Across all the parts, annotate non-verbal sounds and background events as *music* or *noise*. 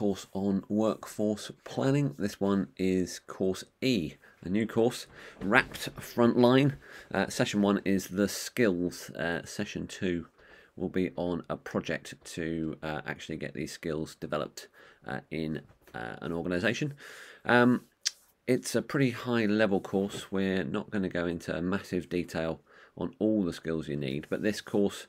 course on workforce planning. This one is course E, a new course, WRaPT frontline. Uh, session one is the skills. Uh, session two will be on a project to uh, actually get these skills developed uh, in uh, an organisation. Um, it's a pretty high level course. We're not going to go into massive detail on all the skills you need, but this course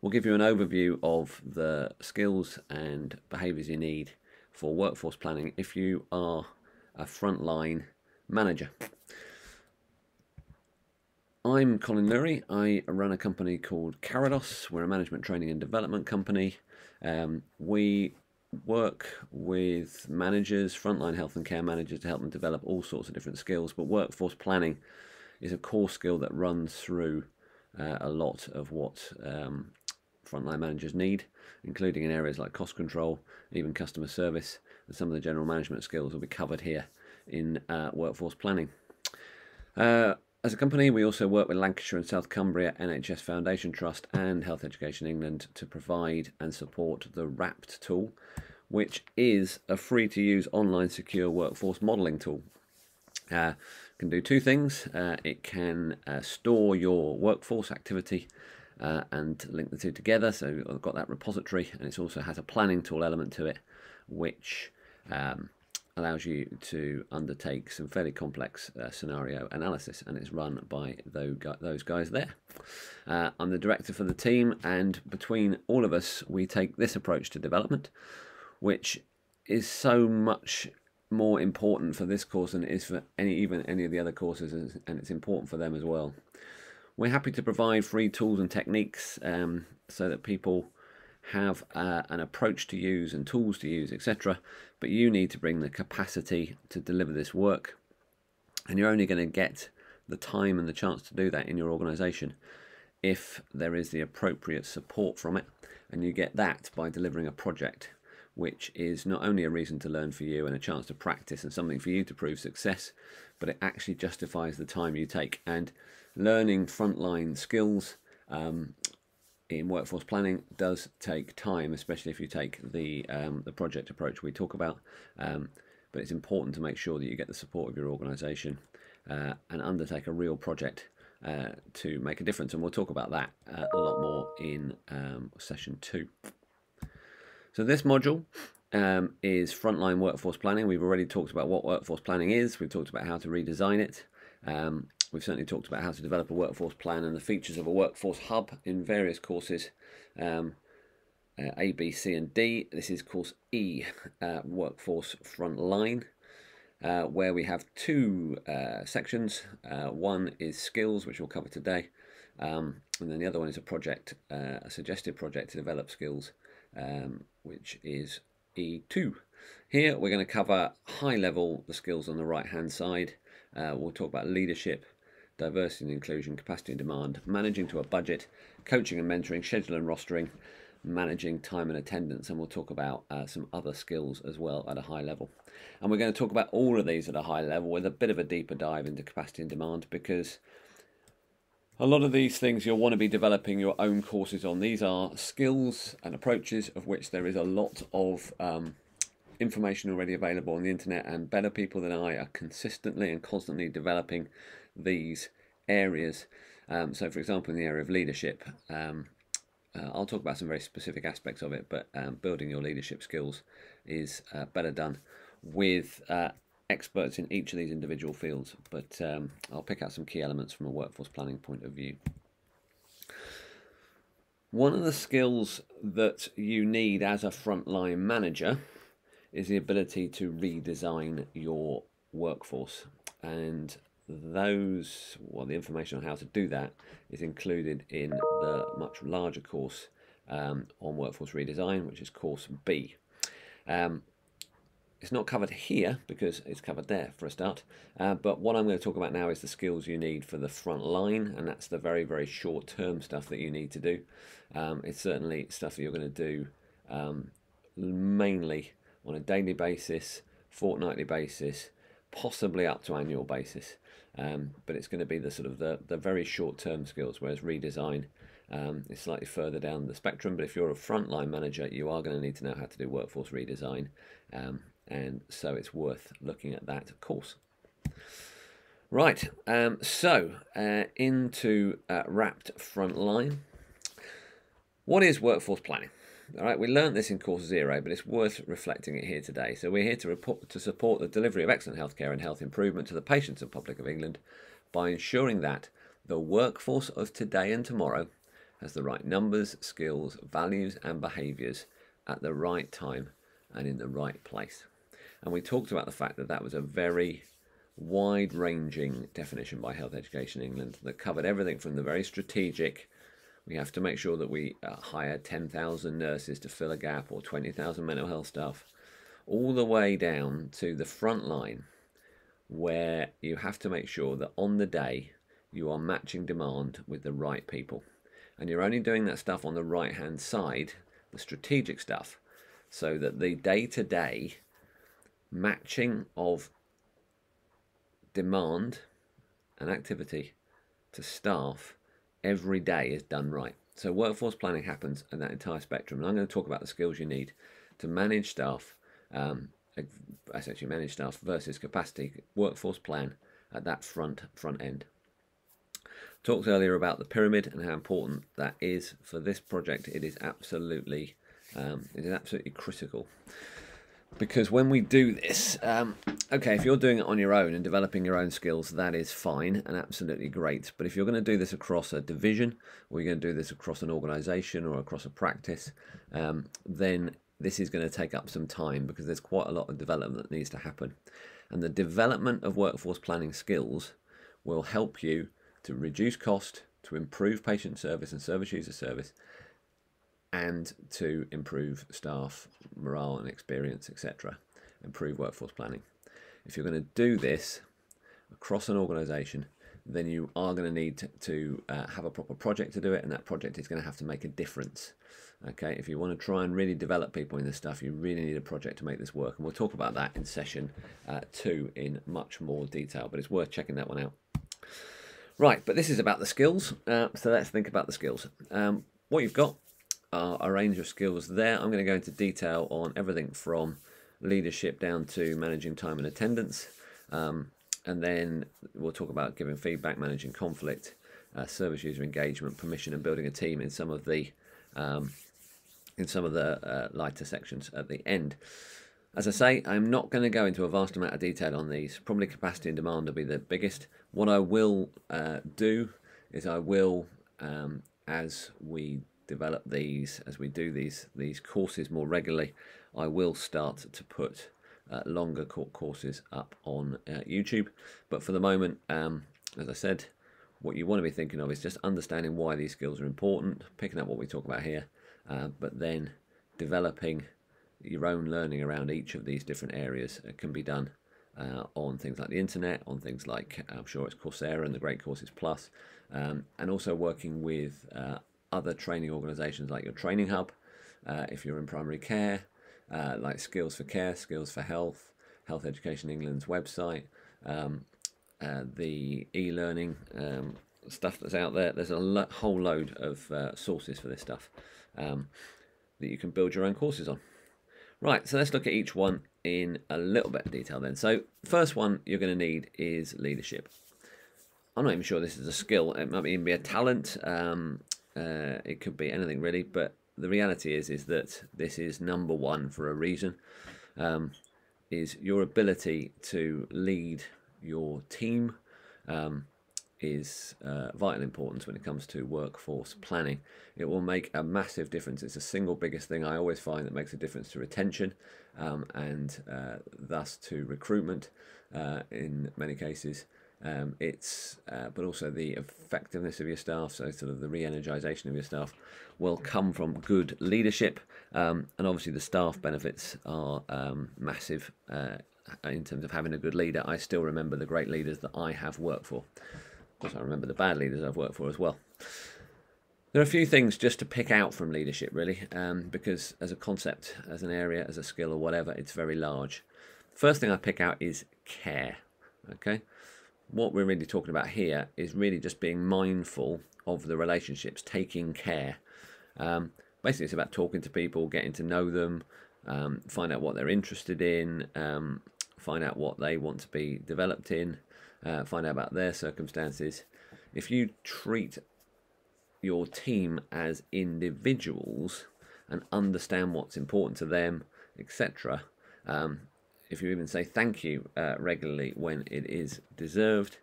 will give you an overview of the skills and behaviours you need for workforce planning if you are a frontline manager. I'm Colin Lurie. I run a company called Carados. We're a management training and development company. Um, we work with managers, frontline health and care managers, to help them develop all sorts of different skills. But workforce planning is a core skill that runs through uh, a lot of what um, frontline managers need, including in areas like cost control, even customer service, and some of the general management skills will be covered here in uh, workforce planning. Uh, as a company, we also work with Lancashire and South Cumbria NHS Foundation Trust and Health Education England to provide and support the WRAPT tool, which is a free to use online secure workforce modelling tool. Uh, can do two things. Uh, it can uh, store your workforce activity uh, and link the two together. So I've got that repository, and it also has a planning tool element to it, which um, allows you to undertake some fairly complex uh, scenario analysis, and it's run by those guys there. Uh, I'm the director for the team, and between all of us, we take this approach to development, which is so much more important for this course than it is for any even any of the other courses, and it's important for them as well. We're happy to provide free tools and techniques um, so that people have uh, an approach to use and tools to use, etc. But you need to bring the capacity to deliver this work, and you're only going to get the time and the chance to do that in your organization if there is the appropriate support from it, and you get that by delivering a project which is not only a reason to learn for you and a chance to practice and something for you to prove success, but it actually justifies the time you take. And learning frontline skills um, in workforce planning does take time, especially if you take the um, the project approach we talk about. Um, but it's important to make sure that you get the support of your organisation uh, and undertake a real project uh, to make a difference. And we'll talk about that uh, a lot more in um, session two. So this module um, is frontline workforce planning. We've already talked about what workforce planning is. We've talked about how to redesign it. Um, we've certainly talked about how to develop a workforce plan and the features of a workforce hub in various courses. Um, uh, a, B, C, and D. This is course E, uh, Workforce Frontline, uh, where we have two uh, sections. Uh, one is skills, which we'll cover today, um, and then the other one is a project, uh, a suggested project to develop skills, um, which is E2. Here we're going to cover high level the skills on the right hand side. Uh, we'll talk about leadership, diversity and inclusion, capacity and demand, managing to a budget, coaching and mentoring, schedule and rostering, managing time and attendance, and we'll talk about uh, some other skills as well at a high level. And we're going to talk about all of these at a high level with a bit of a deeper dive into capacity and demand because a lot of these things you'll want to be developing your own courses on. These are skills and approaches of which there is a lot of um, information already available on the internet, and better people than I are consistently and constantly developing these areas. Um, so, for example, in the area of leadership, um, uh, I'll talk about some very specific aspects of it, but um, building your leadership skills is uh, better done with uh, experts in each of these individual fields, but um, I'll pick out some key elements from a workforce planning point of view. One of the skills that you need as a frontline manager is the ability to redesign your workforce. And those, well, the information on how to do that is included in the much larger course um, on workforce redesign, which is course B. Um, it's not covered here because it's covered there for a start. Uh, but what I'm going to talk about now is the skills you need for the front line, and that's the very, very short term stuff that you need to do. Um, it's certainly stuff that you're going to do um, mainly on a daily basis, fortnightly basis, possibly up to annual basis. Um, but it's going to be the sort of the, the very short term skills, whereas redesign um, is slightly further down the spectrum. But if you're a frontline manager, you are going to need to know how to do workforce redesign, um, and so it's worth looking at that of course. Right, um, so uh, into uh, WRaPT frontline. What is workforce planning? All right, we learned this in course zero, but it's worth reflecting it here today. So we're here to report to support the delivery of excellent healthcare and health improvement to the patients and public of England by ensuring that the workforce of today and tomorrow has the right numbers, skills, values, and behaviours at the right time and in the right place. And we talked about the fact that that was a very wide ranging definition by Health Education England that covered everything from the very strategic we have to make sure that we uh, hire 10,000 nurses to fill a gap or 20,000 mental health staff, all the way down to the front line, where you have to make sure that on the day you are matching demand with the right people. And you're only doing that stuff on the right hand side, the strategic stuff, so that the day to day matching of demand and activity to staff every day is done right. So workforce planning happens in that entire spectrum. And I'm going to talk about the skills you need to manage staff, um, essentially manage staff versus capacity workforce plan at that front front end. Talked earlier about the pyramid and how important that is for this project. It is absolutely, um, it is absolutely critical because when we do this, um, okay, if you're doing it on your own and developing your own skills, that is fine and absolutely great. But if you're going to do this across a division, or you're going to do this across an organization or across a practice, um, then this is going to take up some time because there's quite a lot of development that needs to happen. And the development of workforce planning skills will help you to reduce cost, to improve patient service and service user service, and to improve staff morale and experience, etc. Improve workforce planning. If you're going to do this across an organisation, then you are going to need to, to uh, have a proper project to do it, and that project is going to have to make a difference. Okay, if you want to try and really develop people in this stuff, you really need a project to make this work, and we'll talk about that in session uh, two in much more detail. But it's worth checking that one out. Right, but this is about the skills, uh, so let's think about the skills. Um, what you've got are a range of skills there. I'm going to go into detail on everything from leadership down to managing time and attendance. Um, and then we'll talk about giving feedback, managing conflict, uh, service user engagement, permission, and building a team in some of the um, in some of the uh, lighter sections at the end. As I say, I'm not going to go into a vast amount of detail on these. Probably capacity and demand will be the biggest. What I will uh, do is I will, um, as we develop these, as we do these these courses more regularly, I will start to put uh, longer courses up on uh, YouTube. But for the moment, um, as I said, what you want to be thinking of is just understanding why these skills are important, picking up what we talk about here, uh, but then developing your own learning around each of these different areas it can be done uh, on things like the internet, on things like I'm sure it's Coursera and the Great Courses Plus, um, and also working with uh, other training organisations like your Training Hub, uh, if you're in primary care, uh, like Skills for Care, Skills for Health, Health Education England's website, um, uh, the e-learning um, stuff that's out there. There's a lo whole load of uh, sources for this stuff um, that you can build your own courses on. Right, so let's look at each one in a little bit of detail then. So first one you're going to need is leadership. I'm not even sure this is a skill. It might even be a talent. Um, uh, it could be anything really, but the reality is is that this is number one for a reason. Um, is your ability to lead your team um, is uh, vital importance when it comes to workforce planning. It will make a massive difference. It's the single biggest thing I always find that makes a difference to retention um, and uh, thus to recruitment uh, in many cases. Um, it's uh, but also the effectiveness of your staff, so sort of the re-energization of your staff, will come from good leadership, um, and obviously the staff benefits are um, massive uh, in terms of having a good leader. I still remember the great leaders that I have worked for. Of course, I remember the bad leaders I've worked for as well. There are a few things just to pick out from leadership, really, um, because as a concept, as an area, as a skill, or whatever, it's very large. First thing I pick out is care. Okay, what we're really talking about here is really just being mindful of the relationships, taking care. Um, basically, it's about talking to people, getting to know them, um, find out what they're interested in, um, find out what they want to be developed in, uh, find out about their circumstances. If you treat your team as individuals and understand what's important to them, etc., um, if you even say thank you uh, regularly when it is deserved,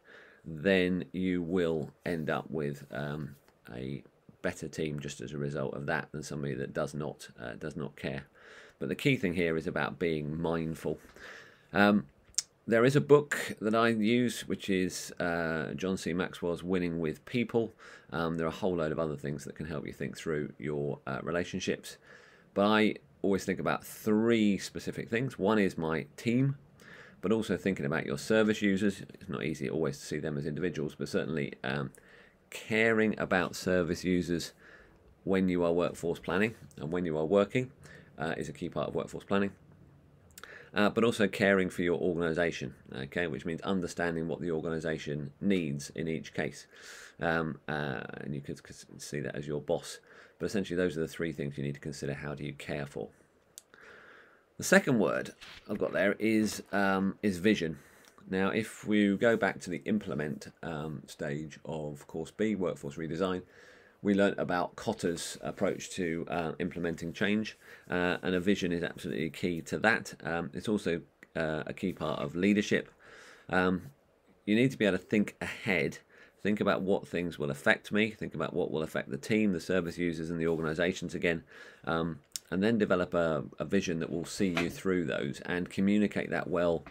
then you will end up with um, a better team just as a result of that than somebody that does not uh, does not care. But the key thing here is about being mindful. Um, there is a book that I use, which is uh, John C. Maxwell's Winning with People. Um, there are a whole load of other things that can help you think through your uh, relationships. But I always think about three specific things. One is my team, but also thinking about your service users. It's not easy always to see them as individuals, but certainly um, caring about service users when you are workforce planning and when you are working uh, is a key part of workforce planning. Uh, but also caring for your organization, okay, which means understanding what the organization needs in each case. Um, uh, and you could see that as your boss. But essentially, those are the three things you need to consider. How do you care for? The second word I've got there is um, is vision. Now, if we go back to the implement um, stage of course B, workforce redesign, we learnt about Kotter's approach to uh, implementing change, uh, and a vision is absolutely key to that. Um, it's also uh, a key part of leadership. Um, you need to be able to think ahead Think about what things will affect me. Think about what will affect the team, the service users, and the organizations again. Um, and then develop a, a, vision that will see you through those and communicate that well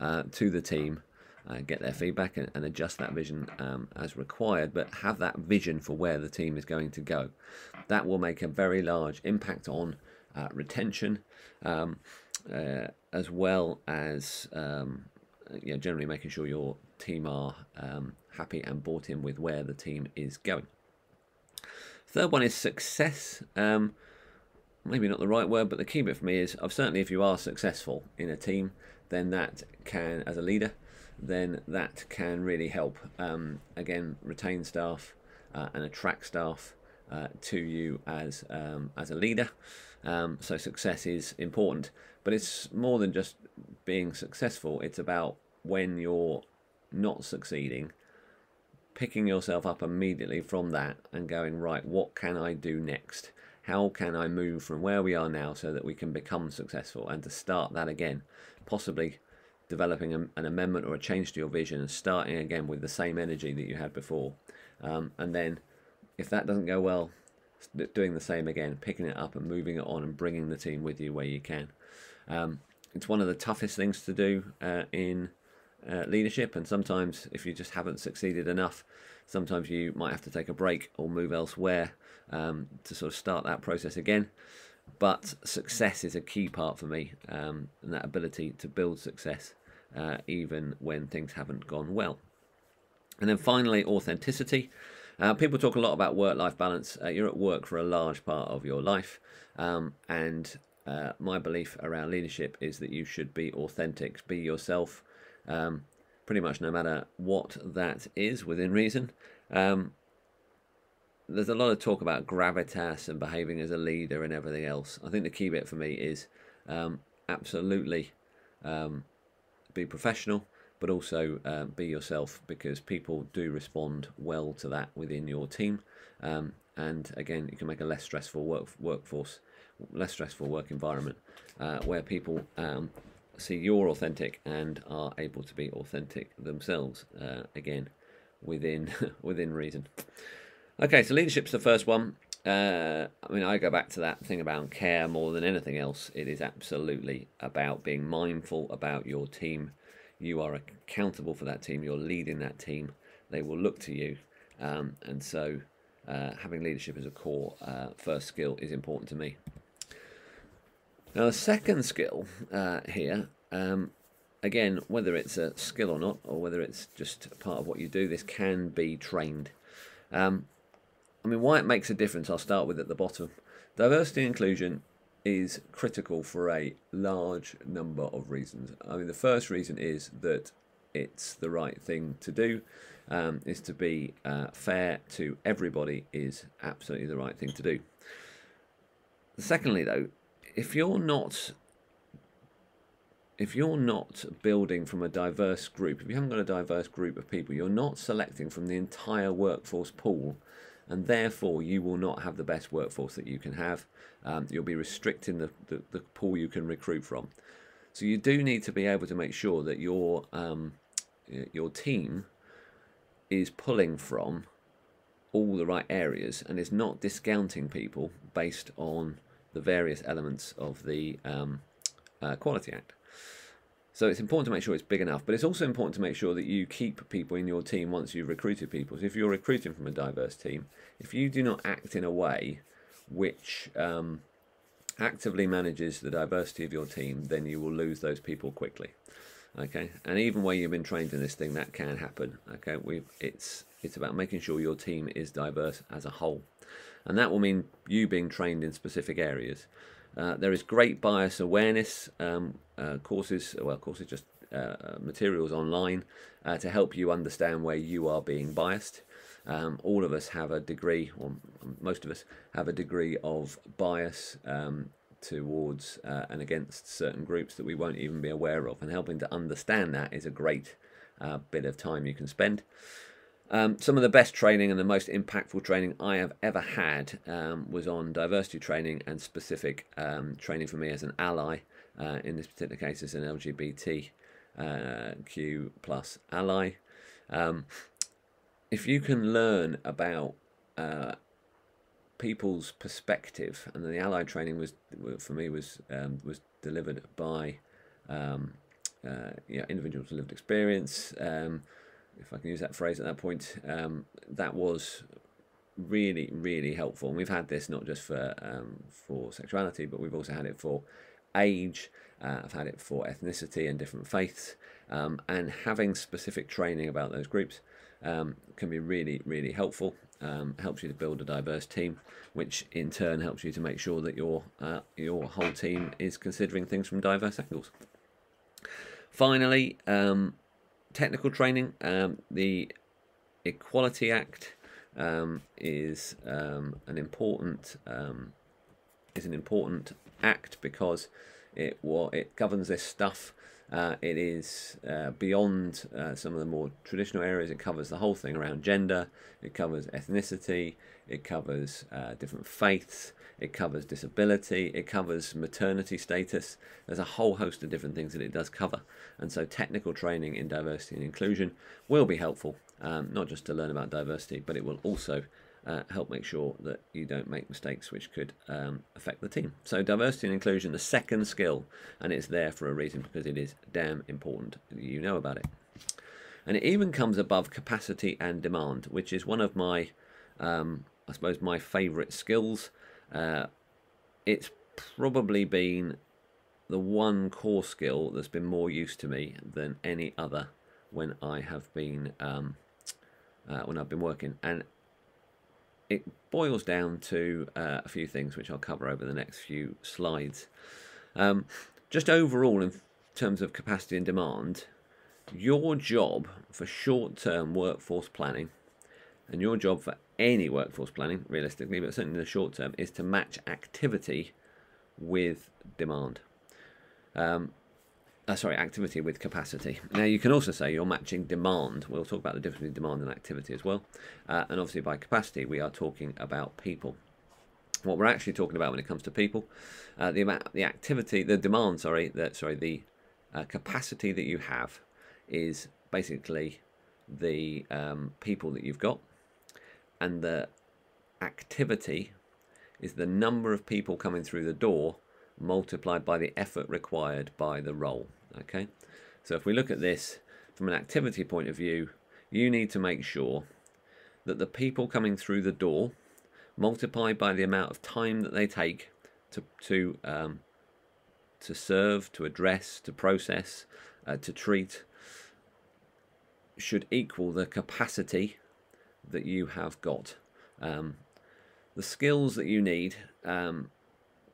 uh, to the team. Uh, get their feedback and, and adjust that vision um, as required, but have that vision for where the team is going to go. That will make a very large impact on uh, retention, um, uh, as well as um, you know, generally making sure your team are um, happy and bought in with where the team is going. Third one is success. Um, maybe not the right word, but the key bit for me is I've certainly if you are successful in a team, then that can, as a leader, then that can really help. Um, again, retain staff uh, and attract staff uh, to you as um, as a leader. Um, so success is important, but it's more than just being successful. It's about when you're not succeeding, picking yourself up immediately from that and going, right, what can I do next? How can I move from where we are now so that we can become successful and to start that again? Possibly developing a, an amendment or a change to your vision and starting again with the same energy that you had before. Um, and then if that doesn't go well, doing the same again, picking it up and moving it on and bringing the team with you where you can. Um, it's one of the toughest things to do uh, in uh, leadership. And sometimes, if you just haven't succeeded enough, sometimes you might have to take a break or move elsewhere um, to sort of start that process again. But success is a key part for me, um, and that ability to build success uh, even when things haven't gone well. And then finally, authenticity. Uh, people talk a lot about work life balance. Uh, you're at work for a large part of your life, um, and uh, my belief around leadership is that you should be authentic, be yourself, um, pretty much no matter what that is within reason. Um, there's a lot of talk about gravitas and behaving as a leader and everything else. I think the key bit for me is um, absolutely um, be professional, but also uh, be yourself because people do respond well to that within your team. Um, and again, you can make a less stressful work workforce, less stressful work environment uh, where people see you're authentic and are able to be authentic themselves uh, again within *laughs* within reason okay so leadership's the first one uh, I mean, I go back to that thing about care more than anything else. It is absolutely about being mindful about your team. You are accountable for that team. You're leading that team. They will look to you, um, and so uh, having leadership as a core uh, first skill is important to me. Now, the second skill uh, here, um, again, whether it's a skill or not, or whether it's just part of what you do, this can be trained. Um, I mean, why it makes a difference, I'll start with at the bottom. Diversity inclusion is critical for a large number of reasons. I mean, the first reason is that it's the right thing to do. Um, is to be uh, fair to everybody is absolutely the right thing to do. Secondly, though, if you're not if you're not building from a diverse group, if you haven't got a diverse group of people, you're not selecting from the entire workforce pool, and therefore you will not have the best workforce that you can have. Um, you'll be restricting the, the, the, pool you can recruit from. So you do need to be able to make sure that your um, your team is pulling from all the right areas and is not discounting people based on the various elements of the um, uh, Equality Act. So it's important to make sure it's big enough, but it's also important to make sure that you keep people in your team once you've recruited people. So if you're recruiting from a diverse team, if you do not act in a way which um, actively manages the diversity of your team, then you will lose those people quickly. Okay, and even where you've been trained in this thing, that can happen. Okay, we it's it's about making sure your team is diverse as a whole, and that will mean you being trained in specific areas. Uh, there is great bias awareness um, uh, courses, well, courses just uh, materials online uh, to help you understand where you are being biased. Um, all of us have a degree, or most of us have a degree of bias um, towards uh, and against certain groups that we won't even be aware of, and helping to understand that is a great uh, bit of time you can spend. Um, some of the best training and the most impactful training I have ever had um, was on diversity training and specific um, training for me as an ally. Uh, in this particular case, as an LGBTQ uh, plus ally. Um, if you can learn about uh, people's perspective, and the ally training was for me was um, was delivered by um, uh, yeah, individuals with lived experience if I can use that phrase at that point, um, that was really, really helpful. And we've had this not just for um, for sexuality, but we've also had it for age. Uh, I've had it for ethnicity and different faiths. Um, and having specific training about those groups um, can be really, really helpful. Um, helps you to build a diverse team, which in turn helps you to make sure that your uh, your whole team is considering things from diverse angles. Finally, um, technical training, um, the Equality Act um, is um, an important um, is an important act because it what it governs this stuff. Uh, it is uh, beyond uh, some of the more traditional areas. It covers the whole thing around gender. It covers ethnicity. It covers uh, different faiths. It covers disability. It covers maternity status. There's a whole host of different things that it does cover. And so, technical training in diversity and inclusion will be helpful, um, not just to learn about diversity, but it will also uh, help make sure that you don't make mistakes which could um, affect the team. So, diversity and inclusion, the second skill, and it's there for a reason because it is damn important you know about it. And it even comes above capacity and demand, which is one of my, um, I suppose, my favourite skills. Uh, it's probably been the one core skill that's been more used to me than any other when I have been um, uh, when I've been working, and it boils down to uh, a few things which I'll cover over the next few slides. Um, just overall, in terms of capacity and demand, your job for short term workforce planning and your job for any workforce planning, realistically, but certainly in the short term, is to match activity with demand. Um, uh, sorry, activity with capacity. Now, you can also say you're matching demand. We'll talk about the difference between demand and activity as well. Uh, and obviously, by capacity, we are talking about people. What we're actually talking about when it comes to people, uh, the amount, the activity, the demand, sorry, the, sorry, the uh, capacity that you have is basically the um, people that you've got, and the activity is the number of people coming through the door multiplied by the effort required by the role. Okay, so if we look at this from an activity point of view, you need to make sure that the people coming through the door multiplied by the amount of time that they take to to um, to serve, to address, to process, uh, to treat should equal the capacity that you have got. Um, the skills that you need um,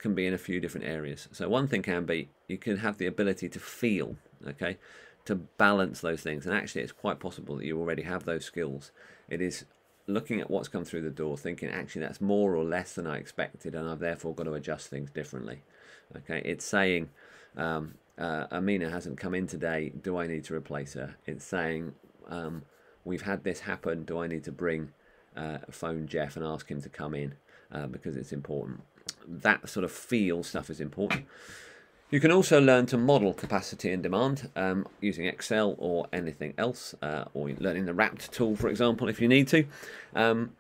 can be in a few different areas. So one thing can be you can have the ability to feel, okay, to balance those things. And actually, it's quite possible that you already have those skills. It is looking at what's come through the door, thinking, actually, that's more or less than I expected, and I've therefore got to adjust things differently. Okay, it's saying, um, uh, Amina hasn't come in today. Do I need to replace her? It's saying, um, we've had this happen. Do I need to bring uh, phone Jeff and ask him to come in uh, because it's important? That sort of feel stuff is important. You can also learn to model capacity and demand um, using Excel or anything else, uh, or learning the WRaPT tool, for example, if you need to. Um,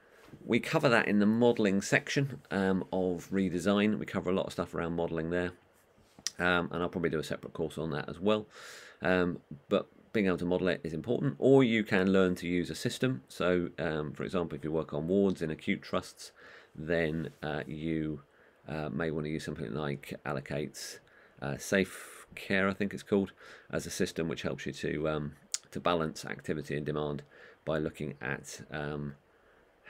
we cover that in the modelling section um, of redesign. We cover a lot of stuff around modelling there, um, and I'll probably do a separate course on that as well. Um, but being able to model it is important, or you can learn to use a system. So, um, for example, if you work on wards in acute trusts, then uh, you uh, may want to use something like Allocate's uh, Safe Care, I think it's called, as a system which helps you to um, to balance activity and demand by looking at um,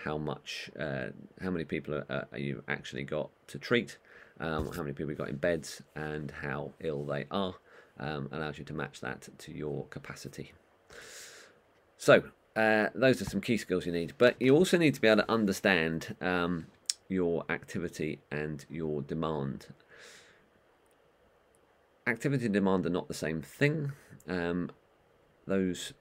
how much, uh, how many people are, are, you actually got to treat, um, how many people you got in beds, and how ill they are. Um, allows you to match that to your capacity. So uh, those are some key skills you need, but you also need to be able to understand um, your activity and your demand activity and demand are not the same thing. Um, those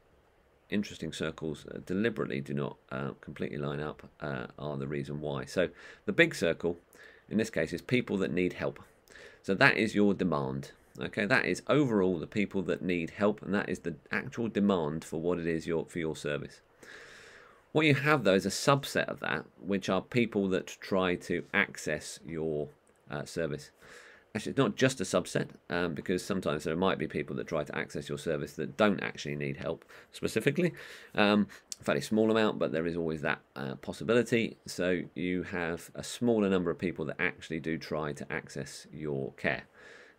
interesting circles uh, deliberately do not uh, completely line up uh, are the reason why. So the big circle in this case is people that need help. So that is your demand. Okay, that is overall the people that need help, and that is the actual demand for what it is your for your service. What you have though is a subset of that, which are people that try to access your uh, service. Actually it's not just a subset um, because sometimes there might be people that try to access your service that don't actually need help specifically um, a fairly small amount but there is always that uh, possibility. So you have a smaller number of people that actually do try to access your care.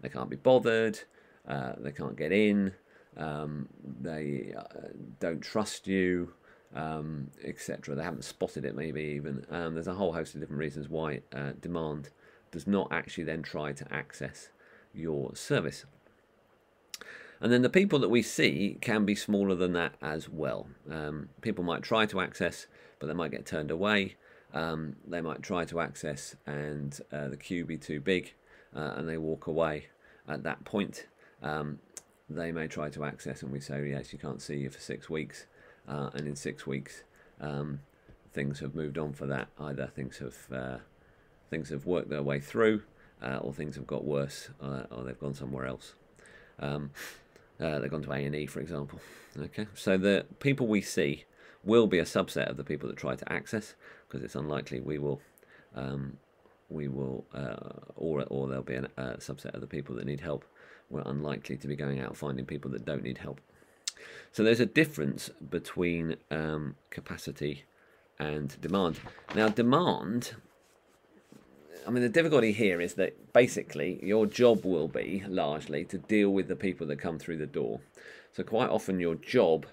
They can't be bothered uh, they can't get in um, they uh, don't trust you um, etc they haven't spotted it maybe even um, there's a whole host of different reasons why uh, demand does not actually then try to access your service. And then the people that we see can be smaller than that as well. Um, people might try to access, but they might get turned away. Um, they might try to access and uh, the queue be too big uh, and they walk away at that point. Um, they may try to access and we say, yes, you can't see you for six weeks. Uh, and in six weeks, um, things have moved on for that. Either things have uh, things have worked their way through, uh, or things have got worse, uh, or they've gone somewhere else. Um, uh, they've gone to A&E, for example. Okay, so the people we see will be a subset of the people that try to access, because it's unlikely we will, um, we will, uh, or or there'll be a subset of the people that need help. We're unlikely to be going out finding people that don't need help. So there's a difference between um, capacity and demand. Now, demand I mean, the difficulty here is that basically your job will be largely to deal with the people that come through the door. So quite often your job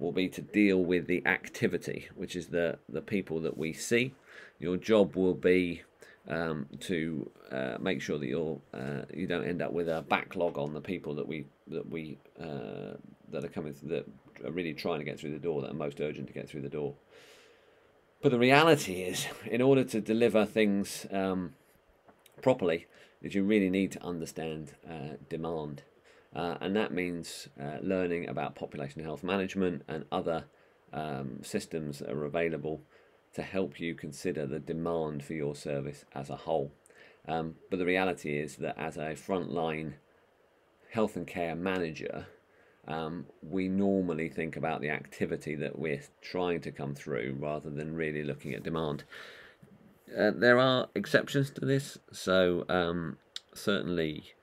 will be to deal with the activity, which is the the people that we see. Your job will be um, to uh, make sure that you're uh, you don't end up with a backlog on the people that we that we uh, that are coming that are really trying to get through the door that are most urgent to get through the door. But the reality is, in order to deliver things um, properly, is you really need to understand uh, demand. Uh, and that means uh, learning about population health management and other um, systems that are available to help you consider the demand for your service as a whole. Um, but the reality is that as a frontline health and care manager, um, we normally think about the activity that we're trying to come through rather than really looking at demand. Uh, there are exceptions to this, so um, certainly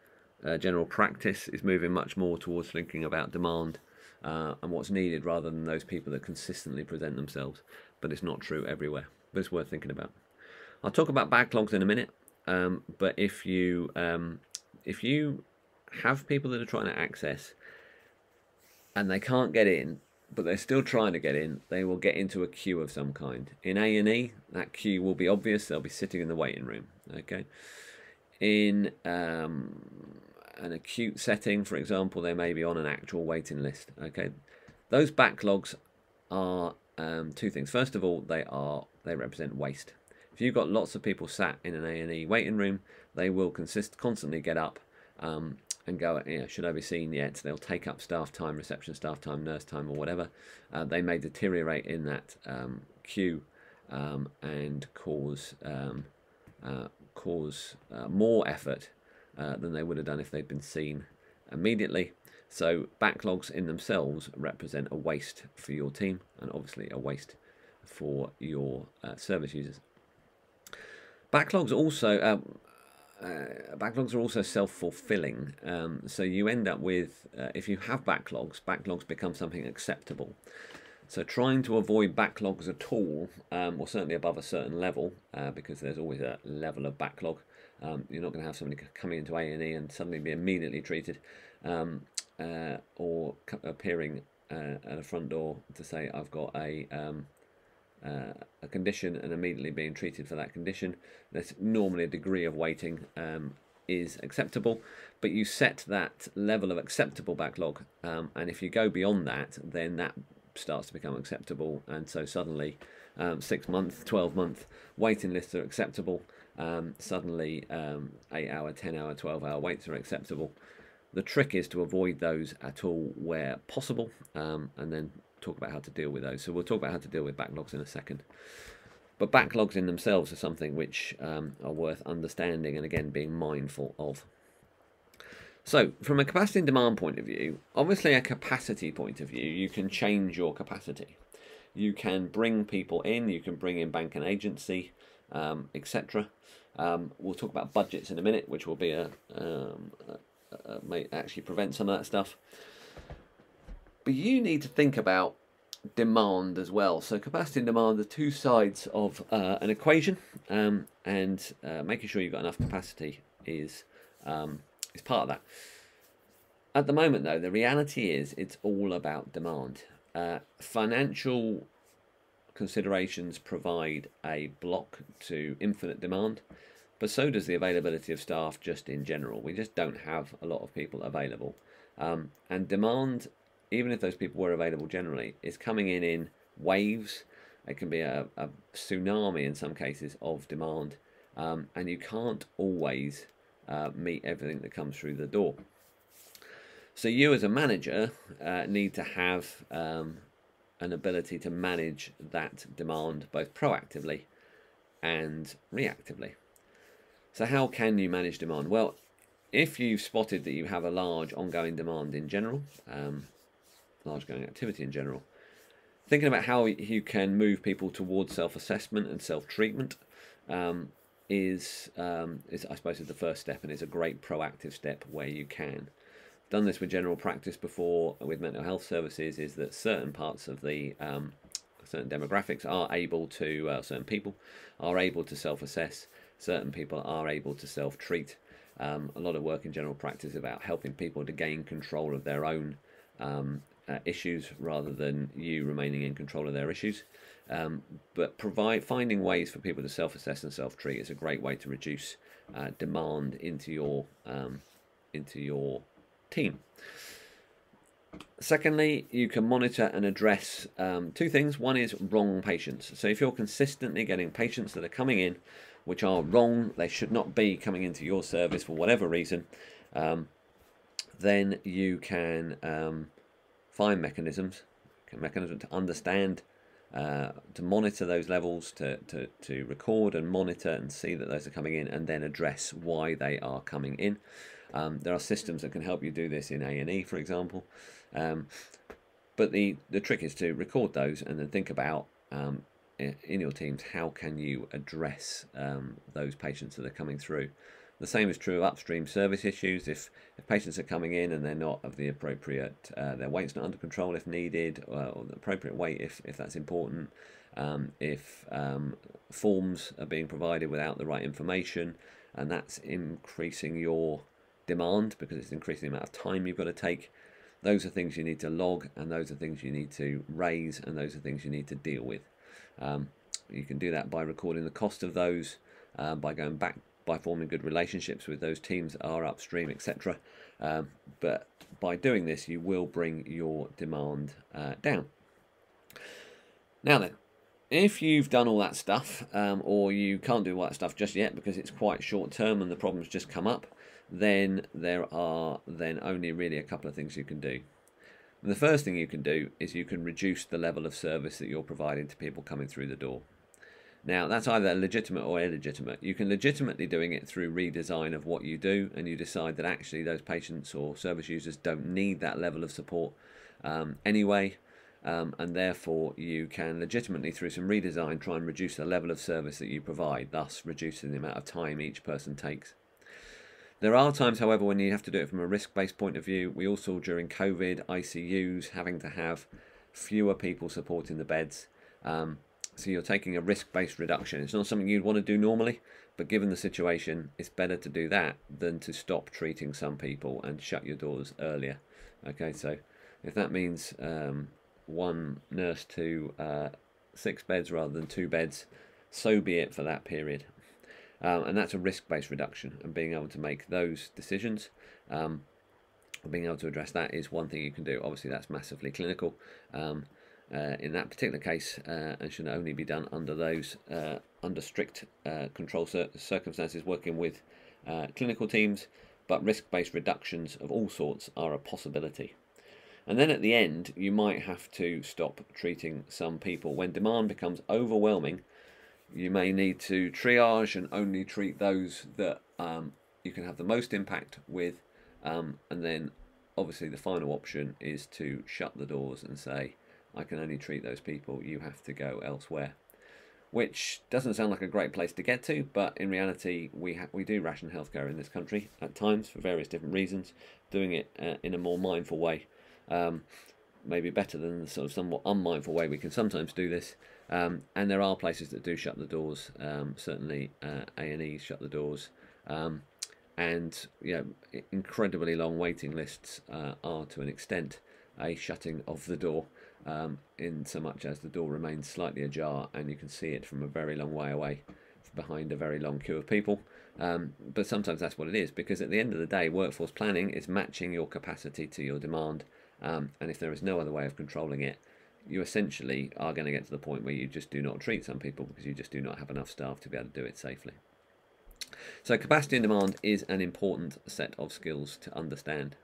uh, general practice is moving much more towards thinking about demand uh, and what's needed rather than those people that consistently present themselves. But it's not true everywhere, but it's worth thinking about. I'll talk about backlogs in a minute, um, but if you um, if you have people that are trying to access and they can't get in, but they're still trying to get in, they will get into a queue of some kind. In A&E, that queue will be obvious. They'll be sitting in the waiting room. Okay. In um, an acute setting, for example, they may be on an actual waiting list. Okay, those backlogs are um, two things. First of all, they are they represent waste. If you've got lots of people sat in an A&E waiting room, they will consist constantly get up um, and go, should I be seen yet? They'll take up staff time, reception staff time, nurse time, or whatever. Uh, they may deteriorate in that um, queue um, and cause um, uh, cause uh, more effort uh, than they would have done if they'd been seen immediately. So backlogs in themselves represent a waste for your team and obviously a waste for your uh, service users. Backlogs also uh, backlogs are also self-fulfilling. Um, so you end up with uh, if you have backlogs, backlogs become something acceptable. So trying to avoid backlogs at all, um, or certainly above a certain level, uh, because there's always a level of backlog. Um, you're not going to have somebody coming into A and E and suddenly be immediately treated. Um, uh, or appearing uh, at a front door to say I've got a um, uh, a condition and immediately being treated for that condition. There's normally a degree of waiting um, is acceptable, but you set that level of acceptable backlog, um, and if you go beyond that, then that starts to become acceptable, and so suddenly um, six month, twelve month waiting lists are acceptable. Um, suddenly, um, eight hour, ten hour, twelve hour waits are acceptable. The trick is to avoid those at all where possible um, and then talk about how to deal with those. So we'll talk about how to deal with backlogs in a second. But backlogs in themselves are something which um, are worth understanding and again being mindful of. So, from a capacity and demand point of view, obviously a capacity point of view, you can change your capacity. You can bring people in, you can bring in bank and agency, um, etc. Um, we'll talk about budgets in a minute, which will be a, um, uh, may actually prevent some of that stuff. But you need to think about demand as well. So capacity and demand are two sides of uh, an equation, um, and uh, making sure you've got enough capacity is um, is part of that. At the moment, though, the reality is it's all about demand. Uh, financial considerations provide a block to infinite demand but so does the availability of staff just in general. We just don't have a lot of people available. Um, and demand, even if those people were available generally, is coming in in waves. It can be a, a tsunami in some cases of demand. Um, and you can't always uh, meet everything that comes through the door. So you as a manager uh, need to have um, an ability to manage that demand both proactively and reactively. So how can you manage demand? Well, if you've spotted that you have a large ongoing demand in general, um, large going activity in general, thinking about how you can move people towards self-assessment and self-treatment um, is, um, is, I suppose, is the first step and is a great proactive step where you can. Done this with general practice before with mental health services. Is that certain parts of the um, certain demographics are able to uh, certain people are able to self-assess certain people are able to self treat. Um, a lot of work in general practice about helping people to gain control of their own um, uh, issues rather than you remaining in control of their issues. Um, but provide finding ways for people to self-assess and self-treat is a great way to reduce uh, demand into your um, into your team. Secondly, you can monitor and address um, two things. One is wrong patients. So if you're consistently getting patients that are coming in which are wrong, they should not be coming into your service for whatever reason, um, then you can um, find mechanisms, mechanism to understand, uh, to monitor those levels, to, to, to record and monitor and see that those are coming in, and then address why they are coming in. Um, there are systems that can help you do this in A&E, for example. Um, but the, the trick is to record those and then think about um, in your teams, how can you address um, those patients that are coming through? The same is true of upstream service issues. If, if patients are coming in and they're not of the appropriate, uh, their weight's not under control if needed, or, or the appropriate weight if, if that's important, um, if um, forms are being provided without the right information, and that's increasing your demand because it's increasing the amount of time you've got to take. Those are things you need to log, and those are things you need to raise, and those are things you need to deal with. Um, you can do that by recording the cost of those, uh, by going back by forming good relationships with those teams that are upstream, etc. Um, but by doing this, you will bring your demand uh, down. Now then, if you've done all that stuff, um, or you can't do all that stuff just yet because it's quite short term and the problem's just come up, then there are then only really a couple of things you can do. And the first thing you can do is you can reduce the level of service that you're providing to people coming through the door. Now, that's either legitimate or illegitimate. You can legitimately doing it through redesign of what you do, and you decide that actually those patients or service users don't need that level of support um, anyway, um, and therefore you can legitimately, through some redesign, try and reduce the level of service that you provide, thus reducing the amount of time each person takes. There are times, however, when you have to do it from a risk-based point of view. We also, during COVID, ICUs having to have fewer people supporting the beds. Um, so you're taking a risk-based reduction. It's not something you'd want to do normally, but given the situation, it's better to do that than to stop treating some people and shut your doors earlier. Okay, so if that means um, one nurse to uh, six beds rather than two beds, so be it for that period. Um, and that's a risk-based reduction, and being able to make those decisions. Um, being able to address that is one thing you can do. Obviously, that's massively clinical. Um, uh, in that particular case uh, and should only be done under those uh, under strict uh, control cir circumstances working with uh, clinical teams but risk-based reductions of all sorts are a possibility. And then at the end you might have to stop treating some people. When demand becomes overwhelming you may need to triage and only treat those that um, you can have the most impact with um, and then obviously the final option is to shut the doors and say I can only treat those people, you have to go elsewhere. Which doesn't sound like a great place to get to, but in reality, we we do ration healthcare in this country at times for various different reasons. Doing it uh, in a more mindful way, um, maybe better than the sort of somewhat unmindful way we can sometimes do this. Um, and there are places that do shut the doors. Um, certainly, uh, A and E shut the doors, um, and you know, incredibly long waiting lists uh, are to an extent a shutting of the door um, in so much as the door remains slightly ajar and you can see it from a very long way away behind a very long queue of people. Um, but sometimes that's what it is because at the end of the day, workforce planning is matching your capacity to your demand. Um, and if there is no other way of controlling it, you essentially are going to get to the point where you just do not treat some people because you just do not have enough staff to be able to do it safely. So capacity and demand is an important set of skills to understand.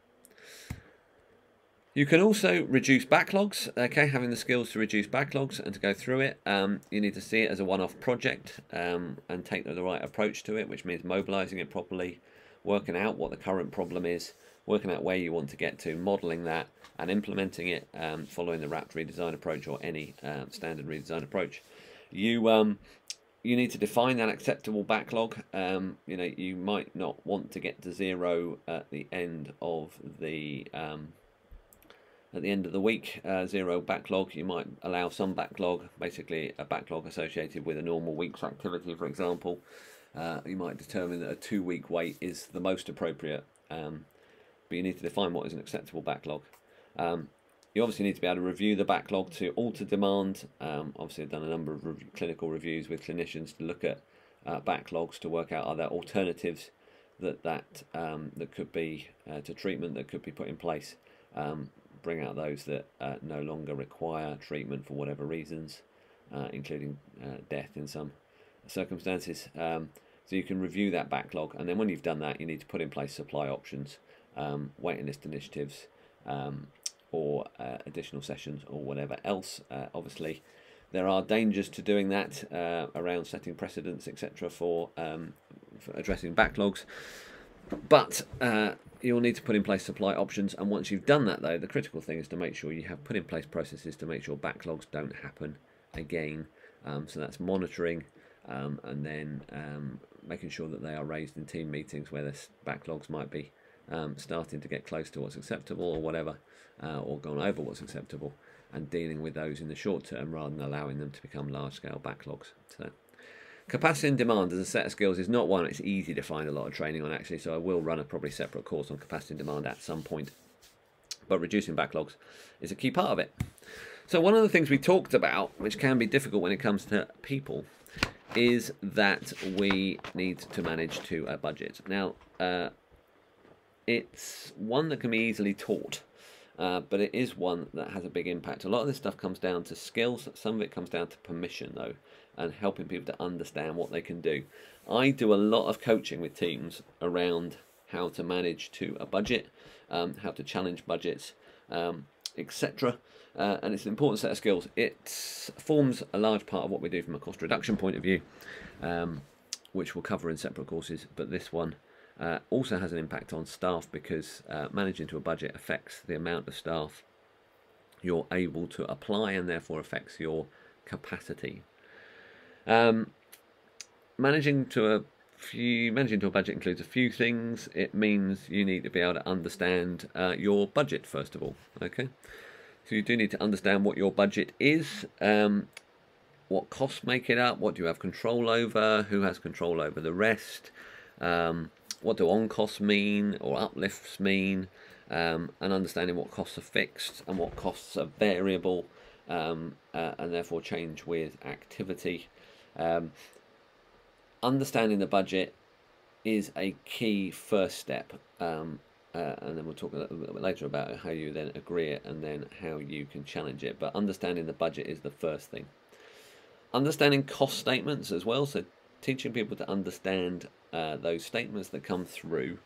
You can also reduce backlogs, okay, having the skills to reduce backlogs and to go through it. Um, you need to see it as a one-off project um, and take the right approach to it, which means mobilizing it properly, working out what the current problem is, working out where you want to get to, modeling that and implementing it um, following the WRaPT redesign approach or any um, standard redesign approach. You um, you need to define that acceptable backlog. Um, you know, you might not want to get to zero at the end of the um, at the end of the week, uh, zero backlog. You might allow some backlog, basically a backlog associated with a normal week's activity, for example. Uh, you might determine that a two week wait is the most appropriate, um, but you need to define what is an acceptable backlog. Um, you obviously need to be able to review the backlog to alter demand. Um, obviously, I've done a number of re clinical reviews with clinicians to look at uh, backlogs to work out are there alternatives that that um, that could be uh, to treatment that could be put in place um, bring out those that uh, no longer require treatment for whatever reasons, uh, including uh, death in some circumstances. Um, so you can review that backlog, and then when you've done that, you need to put in place supply options, um, waiting list initiatives, um, or uh, additional sessions, or whatever else. Uh, obviously, there are dangers to doing that around setting precedents, etc., for, um, for addressing backlogs. But uh, you'll need to put in place supply options. And once you've done that, though, the critical thing is to make sure you have put in place processes to make sure backlogs don't happen again. Um, so that's monitoring um, and then um, making sure that they are raised in team meetings where the backlogs might be um, starting to get close to what's acceptable or whatever, uh, or gone over what's acceptable, and dealing with those in the short term rather than allowing them to become large scale backlogs. So. Capacity and demand as a set of skills is not one it's easy to find a lot of training on actually, so I will run a probably separate course on capacity and demand at some point. But reducing backlogs is a key part of it. So one of the things we talked about, which can be difficult when it comes to people, is that we need to manage to a budget. Now, uh, it's one that can be easily taught, uh, but it is one that has a big impact. A lot of this stuff comes down to skills, some of it comes down to permission, though, and helping people to understand what they can do. I do a lot of coaching with teams around how to manage to a budget, um, how to challenge budgets, um, etc. Uh, and it's an important set of skills. It forms a large part of what we do from a cost reduction point of view, um, which we'll cover in separate courses. But this one uh, also has an impact on staff because uh, managing to a budget affects the amount of staff you're able to apply and therefore affects your capacity. Um, managing to a few managing to a budget includes a few things. It means you need to be able to understand uh, your budget first of all. Okay, so you do need to understand what your budget is, um, what costs make it up, what do you have control over, who has control over the rest, um, what do on costs mean or uplifts mean, um, and understanding what costs are fixed and what costs are variable, um, uh, and therefore change with activity. Um, understanding the budget is a key first step. Um, uh, and then we'll talk a little bit later about how you then agree it and then how you can challenge it. But understanding the budget is the first thing. Understanding cost statements as well, so teaching people to understand uh, those statements that come through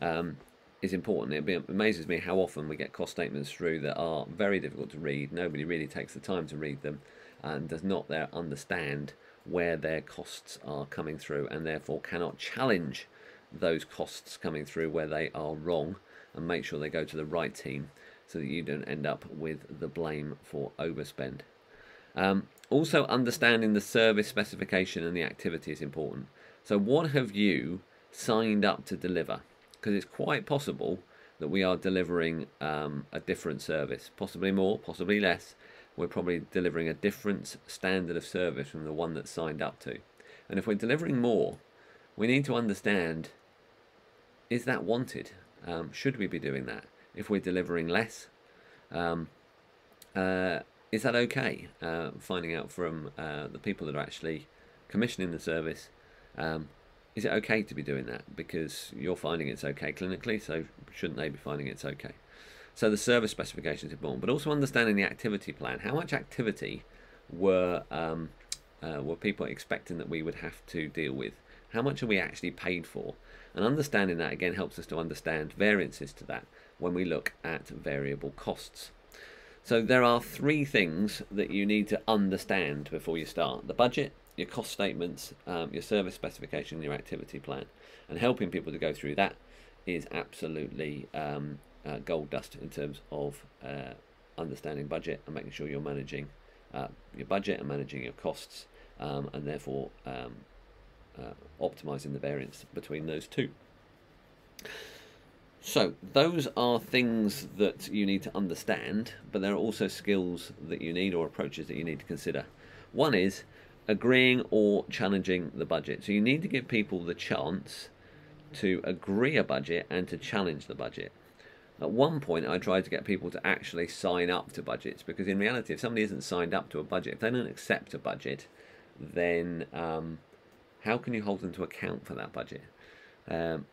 um, is important. It amazes me how often we get cost statements through that are very difficult to read. Nobody really takes the time to read them and does not there understand where their costs are coming through and therefore cannot challenge those costs coming through where they are wrong and make sure they go to the right team so that you don't end up with the blame for overspend. Um, also, understanding the service specification and the activity is important. So, what have you signed up to deliver? Because it's quite possible that we are delivering um, a different service, possibly more, possibly less, we're probably delivering a different standard of service from the one that's signed up to. And if we're delivering more, we need to understand is that wanted? Um, should we be doing that? If we're delivering less, um, uh, is that okay? Uh, finding out from uh, the people that are actually commissioning the service, um, is it okay to be doing that? Because you're finding it's okay clinically, so shouldn't they be finding it's okay? So the service specification is important, but also understanding the activity plan. How much activity were um, uh, were people expecting that we would have to deal with? How much are we actually paid for? And understanding that again helps us to understand variances to that when we look at variable costs. So there are three things that you need to understand before you start: the budget, your cost statements, um, your service specification, your activity plan, and helping people to go through that is absolutely um, uh, gold dust in terms of uh, understanding budget and making sure you're managing uh, your budget and managing your costs um, and therefore um, uh, optimizing the variance between those two. So those are things that you need to understand, but there are also skills that you need or approaches that you need to consider. One is agreeing or challenging the budget. So you need to give people the chance to agree a budget and to challenge the budget. At one point, I tried to get people to actually sign up to budgets because, in reality, if somebody isn't signed up to a budget, if they don't accept a budget, then um, how can you hold them to account for that budget? Um,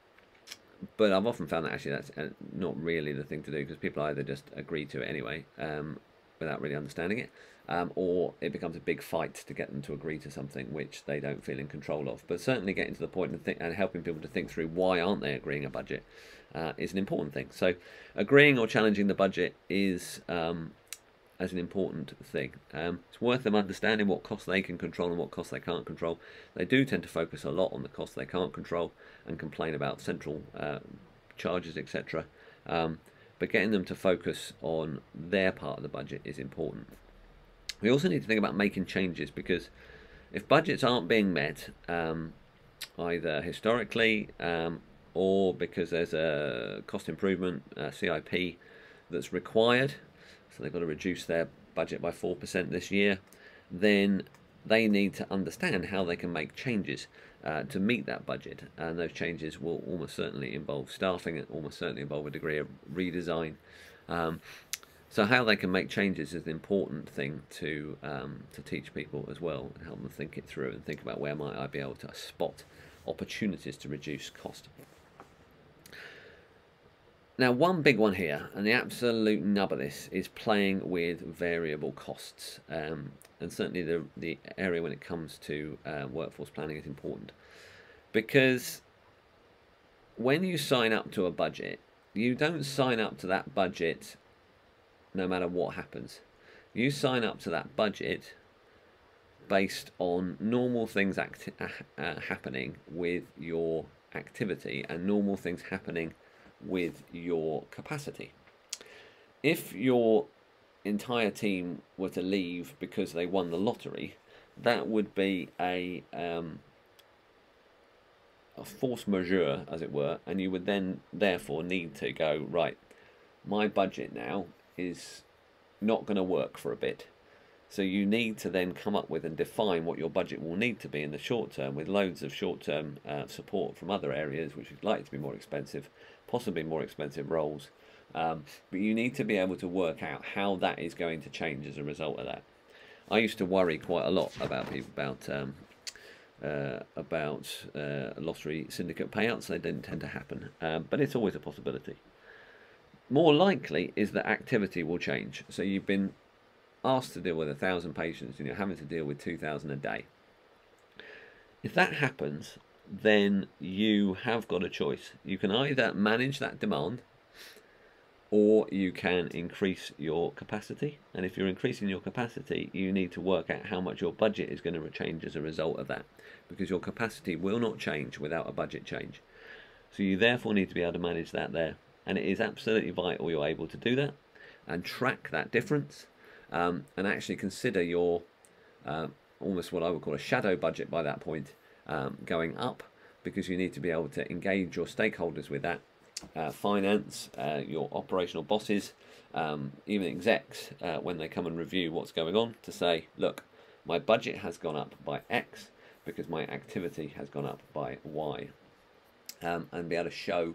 but I've often found that actually that's uh, not really the thing to do because people either just agree to it anyway um, without really understanding it, um, or it becomes a big fight to get them to agree to something which they don't feel in control of. But certainly getting to the point and, th- and helping people to think through why aren't they agreeing a budget uh, is an important thing. So, agreeing or challenging the budget is um, as an important thing. Um, it's worth them understanding what costs they can control and what costs they can't control. They do tend to focus a lot on the costs they can't control and complain about central uh, charges, etc. Um, but getting them to focus on their part of the budget is important. We also need to think about making changes because if budgets aren't being met, um, either historically um, or because there's a cost improvement uh, CIP that's required, so they've got to reduce their budget by 4% this year, then they need to understand how they can make changes uh, to meet that budget. And those changes will almost certainly involve staffing, almost certainly involve a degree of redesign. Um, So how they can make changes is an important thing to um, to teach people as well and help them think it through and think about where might I be able to spot opportunities to reduce cost. Now, one big one here, and the absolute nub of this, is playing with variable costs. Um, and certainly the, the area when it comes to uh, workforce planning is important. Because when you sign up to a budget, you don't sign up to that budget no matter what happens. You sign up to that budget based on normal things uh, happening with your activity and normal things happening with your capacity. If your entire team were to leave because they won the lottery, that would be a um, a force majeure, as it were, and you would then therefore need to go right. My budget now is not going to work for a bit. So you need to then come up with and define what your budget will need to be in the short term with loads of short term uh, support from other areas which would like to be more expensive possibly more expensive roles. Um, but you need to be able to work out how that is going to change as a result of that. I used to worry quite a lot about people about um, uh, about uh, lottery syndicate payouts. They didn't tend to happen, um, but it's always a possibility. More likely is that activity will change. So you've been asked to deal with a thousand patients, and you're having to deal with two thousand a day. If that happens, then you have got a choice. You can either manage that demand or you can increase your capacity. And if you're increasing your capacity, you need to work out how much your budget is going to change as a result of that because your capacity will not change without a budget change. So you therefore need to be able to manage that there. And it is absolutely vital you're able to do that and track that difference um, and actually consider your uh, almost what I would call a shadow budget by that point um, going up because you need to be able to engage your stakeholders with that. Uh, finance, uh, your operational bosses, um, even execs, uh, when they come and review what's going on, to say, look, my budget has gone up by X because my activity has gone up by Y. Um, and be able to show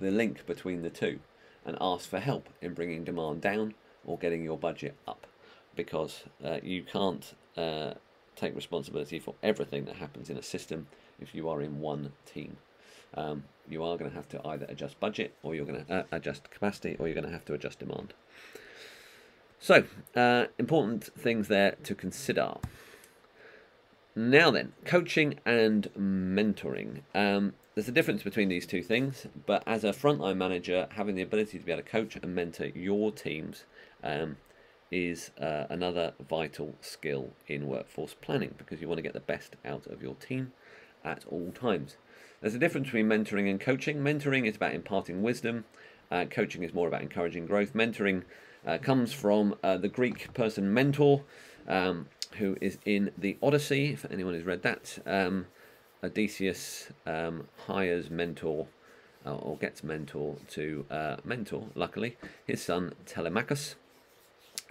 the link between the two and ask for help in bringing demand down or getting your budget up because uh, you can't uh, take responsibility for everything that happens in a system if you are in one team. Um, you are going to have to either adjust budget or you're going to uh, adjust capacity or you're going to have to adjust demand. So, uh, important things there to consider. Now then, coaching and mentoring. Um, there's a difference between these two things, but as a frontline manager, having the ability to be able to coach and mentor your teams um, is uh, another vital skill in workforce planning because you want to get the best out of your team at all times. There's a difference between mentoring and coaching. Mentoring is about imparting wisdom. Uh, coaching is more about encouraging growth. Mentoring uh, comes from uh, the Greek person Mentor, um, who is in the Odyssey, if anyone has read that. Um, Odysseus um, hires Mentor uh, or gets Mentor to uh, mentor, luckily, his son Telemachus.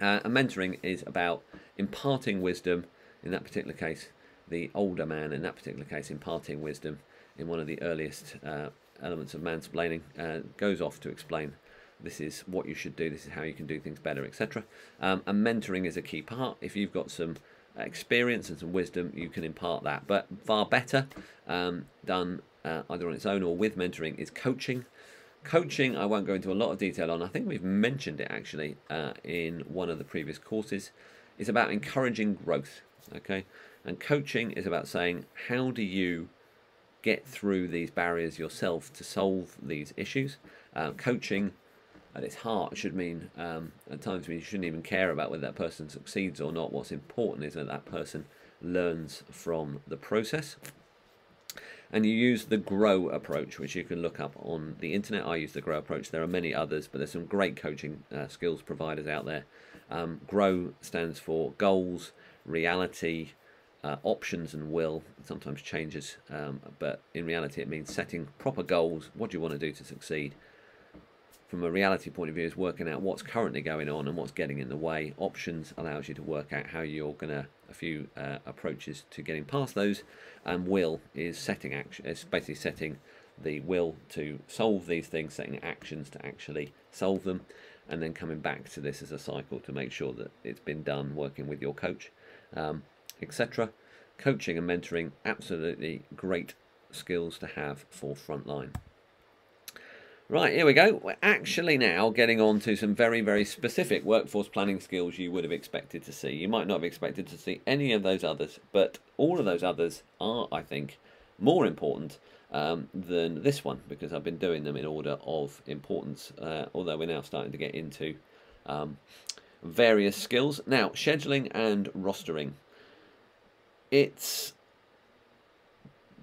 Uh, and mentoring is about imparting wisdom, in that particular case, the older man, in that particular case, imparting wisdom in one of the earliest uh, elements of mansplaining, uh, goes off to explain this is what you should do, this is how you can do things better, etc. Um, and mentoring is a key part. If you've got some experience and some wisdom, you can impart that. But far better um, done uh, either on its own or with mentoring is coaching. Coaching, I won't go into a lot of detail on. I think we've mentioned it actually uh, in one of the previous courses. It's about encouraging growth. Okay, and coaching is about saying, how do you get through these barriers yourself to solve these issues? Uh, coaching at its heart should mean um, at times you shouldn't even care about whether that person succeeds or not. What's important is that that person learns from the process. And you use the GROW approach, which you can look up on the internet. I use the GROW approach. There are many others, but there's some great coaching uh, skills providers out there. Um, GROW stands for goals, reality, uh, options and will sometimes changes, um, but in reality it means setting proper goals. What do you want to do to succeed? From a reality point of view, is working out what's currently going on and what's getting in the way. Options allows you to work out how you're gonna a few uh, approaches to getting past those, and will is setting action. It's basically setting the will to solve these things, setting actions to actually solve them. and then coming back to this as a cycle to make sure that it's been done working with your coach, um, etc. Coaching and mentoring, absolutely great skills to have for frontline. Right, here we go. We're actually now getting on to some very, very specific workforce planning skills you would have expected to see. You might not have expected to see any of those others, but all of those others are, I think, more important um, than this one because I've been doing them in order of importance, uh, although we're now starting to get into um, various skills. Now, scheduling and rostering. It's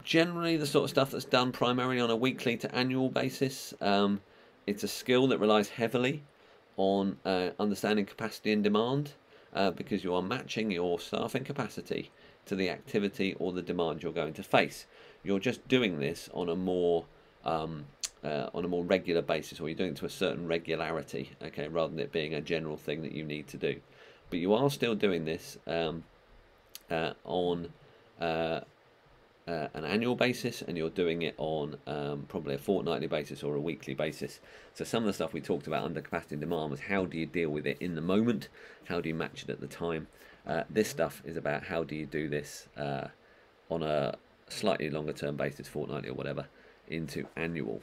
generally the sort of stuff that's done primarily on a weekly to annual basis. Um, it's a skill that relies heavily on uh, understanding capacity and demand uh, because you are matching your staffing capacity to the activity or the demand you're going to face. You're just doing this on a more um, uh, on a more regular basis, or you're doing it to a certain regularity, okay, rather than it being a general thing that you need to do. But you are still doing this um, uh, on uh, uh, an annual basis and you're doing it on um, probably a fortnightly basis or a weekly basis. So some of the stuff we talked about under capacity and demand was how do you deal with it in the moment? How do you match it at the time? Uh, this stuff is about how do you do this uh, on a slightly longer term basis, fortnightly or whatever, into annual.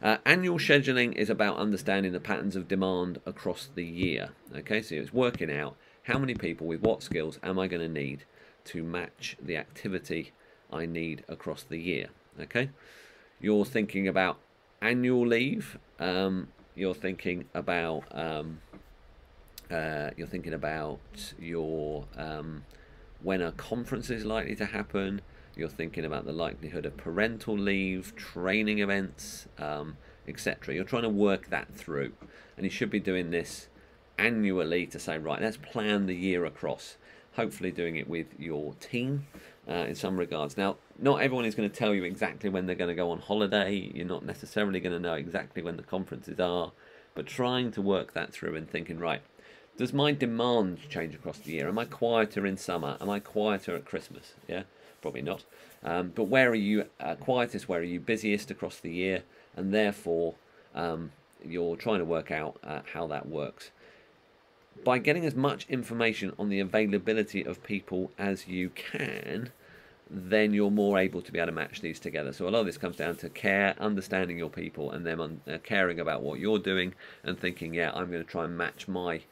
Uh, annual scheduling is about understanding the patterns of demand across the year. Okay, so it's working out how many people with what skills am I going to need to match the activity I need across the year. Okay, you're thinking about annual leave. Um, you're thinking about um, uh, you're thinking about your um, when a conference is likely to happen. You're thinking about the likelihood of parental leave, training events, um, etc. You're trying to work that through, and you should be doing this annually to say, right, let's plan the year across. Hopefully, doing it with your team uh, in some regards. Now, not everyone is going to tell you exactly when they're going to go on holiday. You're not necessarily going to know exactly when the conferences are, but trying to work that through and thinking, right, does my demand change across the year? Am I quieter in summer? Am I quieter at Christmas? Yeah, probably not. Um, but where are you uh, quietest? Where are you busiest across the year? And therefore, um, you're trying to work out uh, how that works. By getting as much information on the availability of people as you can, then you're more able to be able to match these together. So a lot of this comes down to care, understanding your people, and them uh, caring about what you're doing and thinking, yeah, I'm going to try and match my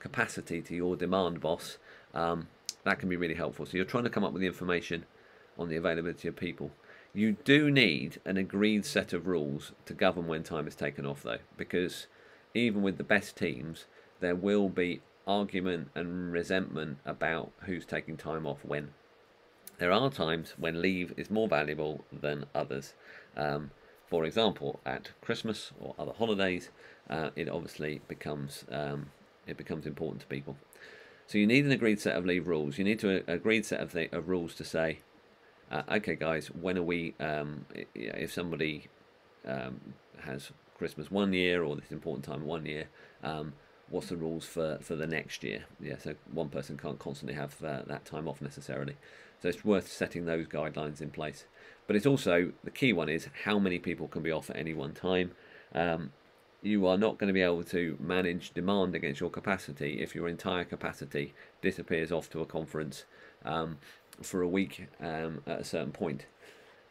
capacity to your demand, boss. Um, that can be really helpful. So you're trying to come up with the information on the availability of people. You do need an agreed set of rules to govern when time is taken off, though, because even with the best teams, there will be argument and resentment about who's taking time off when. There are times when leave is more valuable than others. Um, for example, at Christmas or other holidays, uh, it obviously becomes um, it becomes important to people. So you need an agreed set of leave rules. You need to uh, agreed set of, of rules to say, uh, okay, guys, when are we? Um, if somebody um, has Christmas one year or this important time one year, um, what's the rules for, for the next year? Yeah, so one person can't constantly have uh, that time off necessarily. So it's worth setting those guidelines in place. But it's also, the key one is how many people can be off at any one time. Um, you are not going to be able to manage demand against your capacity if your entire capacity disappears off to a conference um, for a week um, at a certain point.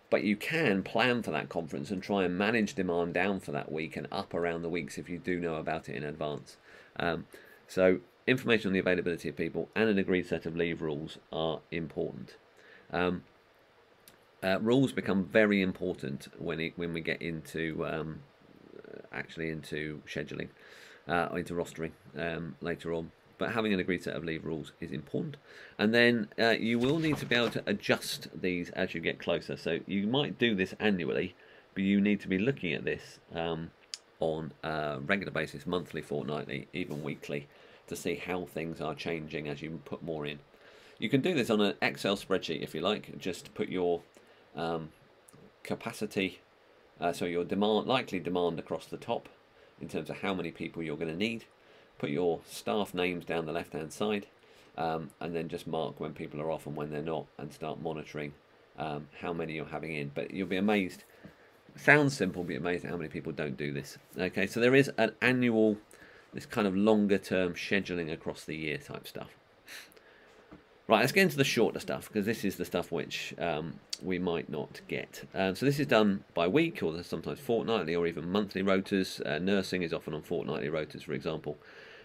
But you can plan for that conference and try and manage demand down for that week and up around the weeks if you do know about it in advance. Um, so information on the availability of people and an agreed set of leave rules are important. Um, uh, rules become very important when it, when we get into um, actually into scheduling, uh, into rostering um, later on. But having an agreed set of leave rules is important. And then uh, you will need to be able to adjust these as you get closer. So you might do this annually, but you need to be looking at this um, on a regular basis, monthly, fortnightly, even weekly, to see how things are changing as you put more in. You can do this on an Excel spreadsheet if you like. Just put your um, capacity, uh, so your demand, likely demand across the top in terms of how many people you're going to need. Put your staff names down the left hand side um, and then just mark when people are off and when they're not and start monitoring um, how many you're having in. But you'll be amazed sounds simple, but amazed at how many people don't do this. Okay, so there is an annual this kind of longer term scheduling across the year type stuff. Right, let's get into the shorter stuff because this is the stuff which um, we might not get. Um, so this is done by week or sometimes fortnightly or even monthly rotas. Uh, nursing is often on fortnightly rotas, for example.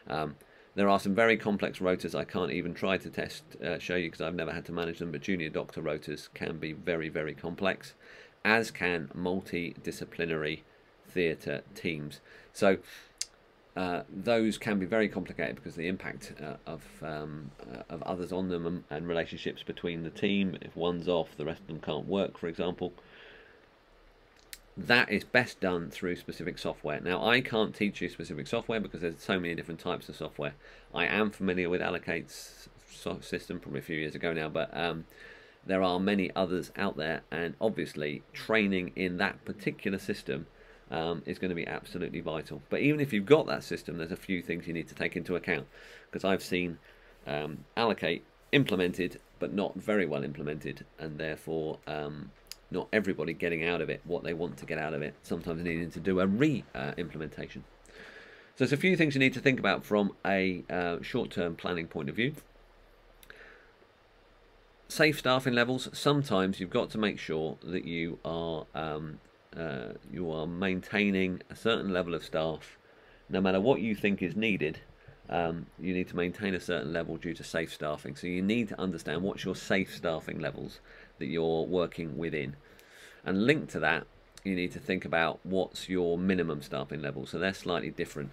Um, there are some very complex rotas I can't even try to test uh, show you because I've never had to manage them, but junior doctor rotas can be very, very complex, as can multidisciplinary theatre teams. So uh, those can be very complicated because the impact uh, of um, uh, of others on them and, and, relationships between the team. If one's off, the rest of them can't work, for example. That is best done through specific software. Now, I can't teach you specific software because there's so many different types of software. I am familiar with Allocate's system, probably a few years ago now, but um, there are many others out there, and obviously, training in that particular system um, is going to be absolutely vital. But even if you've got that system, there's a few things you need to take into account because I've seen um, Allocate implemented but not very well implemented and therefore um, not everybody getting out of it what they want to get out of it sometimes needing to do a re-implementation uh, so there's a few things you need to think about from a uh, short-term planning point of view safe staffing levels sometimes you've got to make sure that you are um, uh, you are maintaining a certain level of staff, no matter what you think is needed, um, you need to maintain a certain level due to safe staffing. So you need to understand what's your safe staffing levels that you're working within. And linked to that, you need to think about what's your minimum staffing level. So they're slightly different.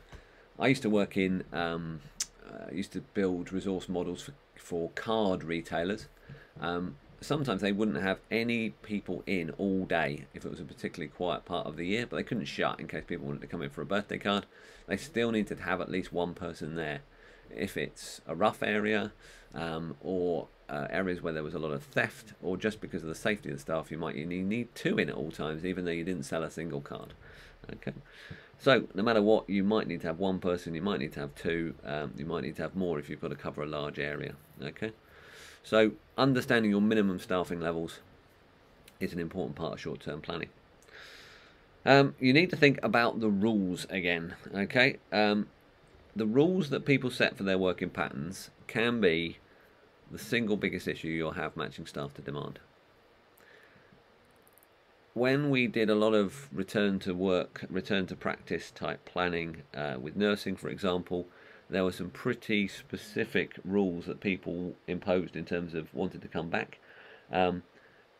I used to work in, um, uh, I used to build resource models for, for card retailers. Um, sometimes they wouldn't have any people in all day if it was a particularly quiet part of the year, but they couldn't shut in case people wanted to come in for a birthday card. They still needed to have at least one person there. If it's a rough area um, or uh, areas where there was a lot of theft, or just because of the safety of the staff, you might you need two in at all times, even though you didn't sell a single card. Okay, so no matter what, you might need to have one person, you might need to have two, um, you might need to have more if you've got to cover a large area. Okay. So understanding your minimum staffing levels is an important part of short-term planning. Um, you need to think about the rules again, okay? Um, the rules that people set for their working patterns can be the single biggest issue you'll have matching staff to demand. When we did a lot of return to work, return to practice type planning uh, with nursing, for example, there were some pretty specific rules that people imposed in terms of wanting to come back. Um,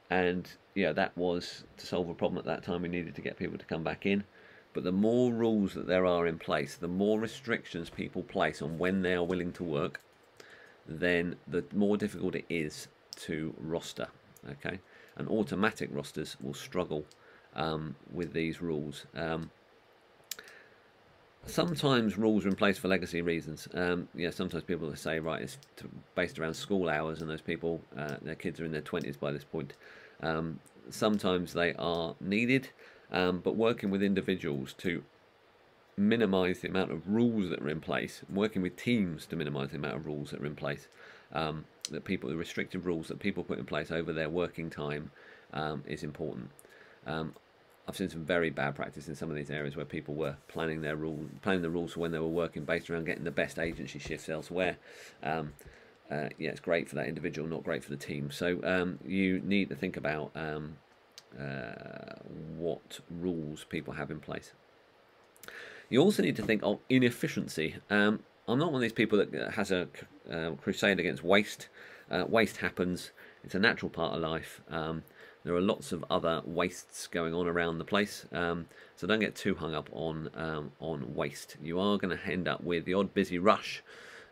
and yeah, that was to solve a problem at that time. We needed to get people to come back in. But the more rules that there are in place, the more restrictions people place on when they are willing to work, then the more difficult it is to roster. Okay, and automatic rosters will struggle um, with these rules. Um, sometimes rules are in place for legacy reasons. Um, yeah, sometimes people say, right, it's based around school hours, and those people, uh, their kids are in their 20s by this point. Um, sometimes they are needed, um, but working with individuals to minimize the amount of rules that are in place, working with teams to minimize the amount of rules that are in place, um, that people, the restrictive rules that people put in place over their working time um, is important. Um, I've seen some very bad practice in some of these areas where people were planning their rules, planning the rules for when they were working based around getting the best agency shifts elsewhere. Um, uh, yeah, it's great for that individual, not great for the team. So um, you need to think about um, uh, what rules people have in place. You also need to think of inefficiency. Um, I'm not one of these people that has a uh, crusade against waste. Uh, waste happens; it's a natural part of life. There are lots of other wastes going on around the place, um, so don't get too hung up on um, on waste. You are going to end up with the odd busy rush.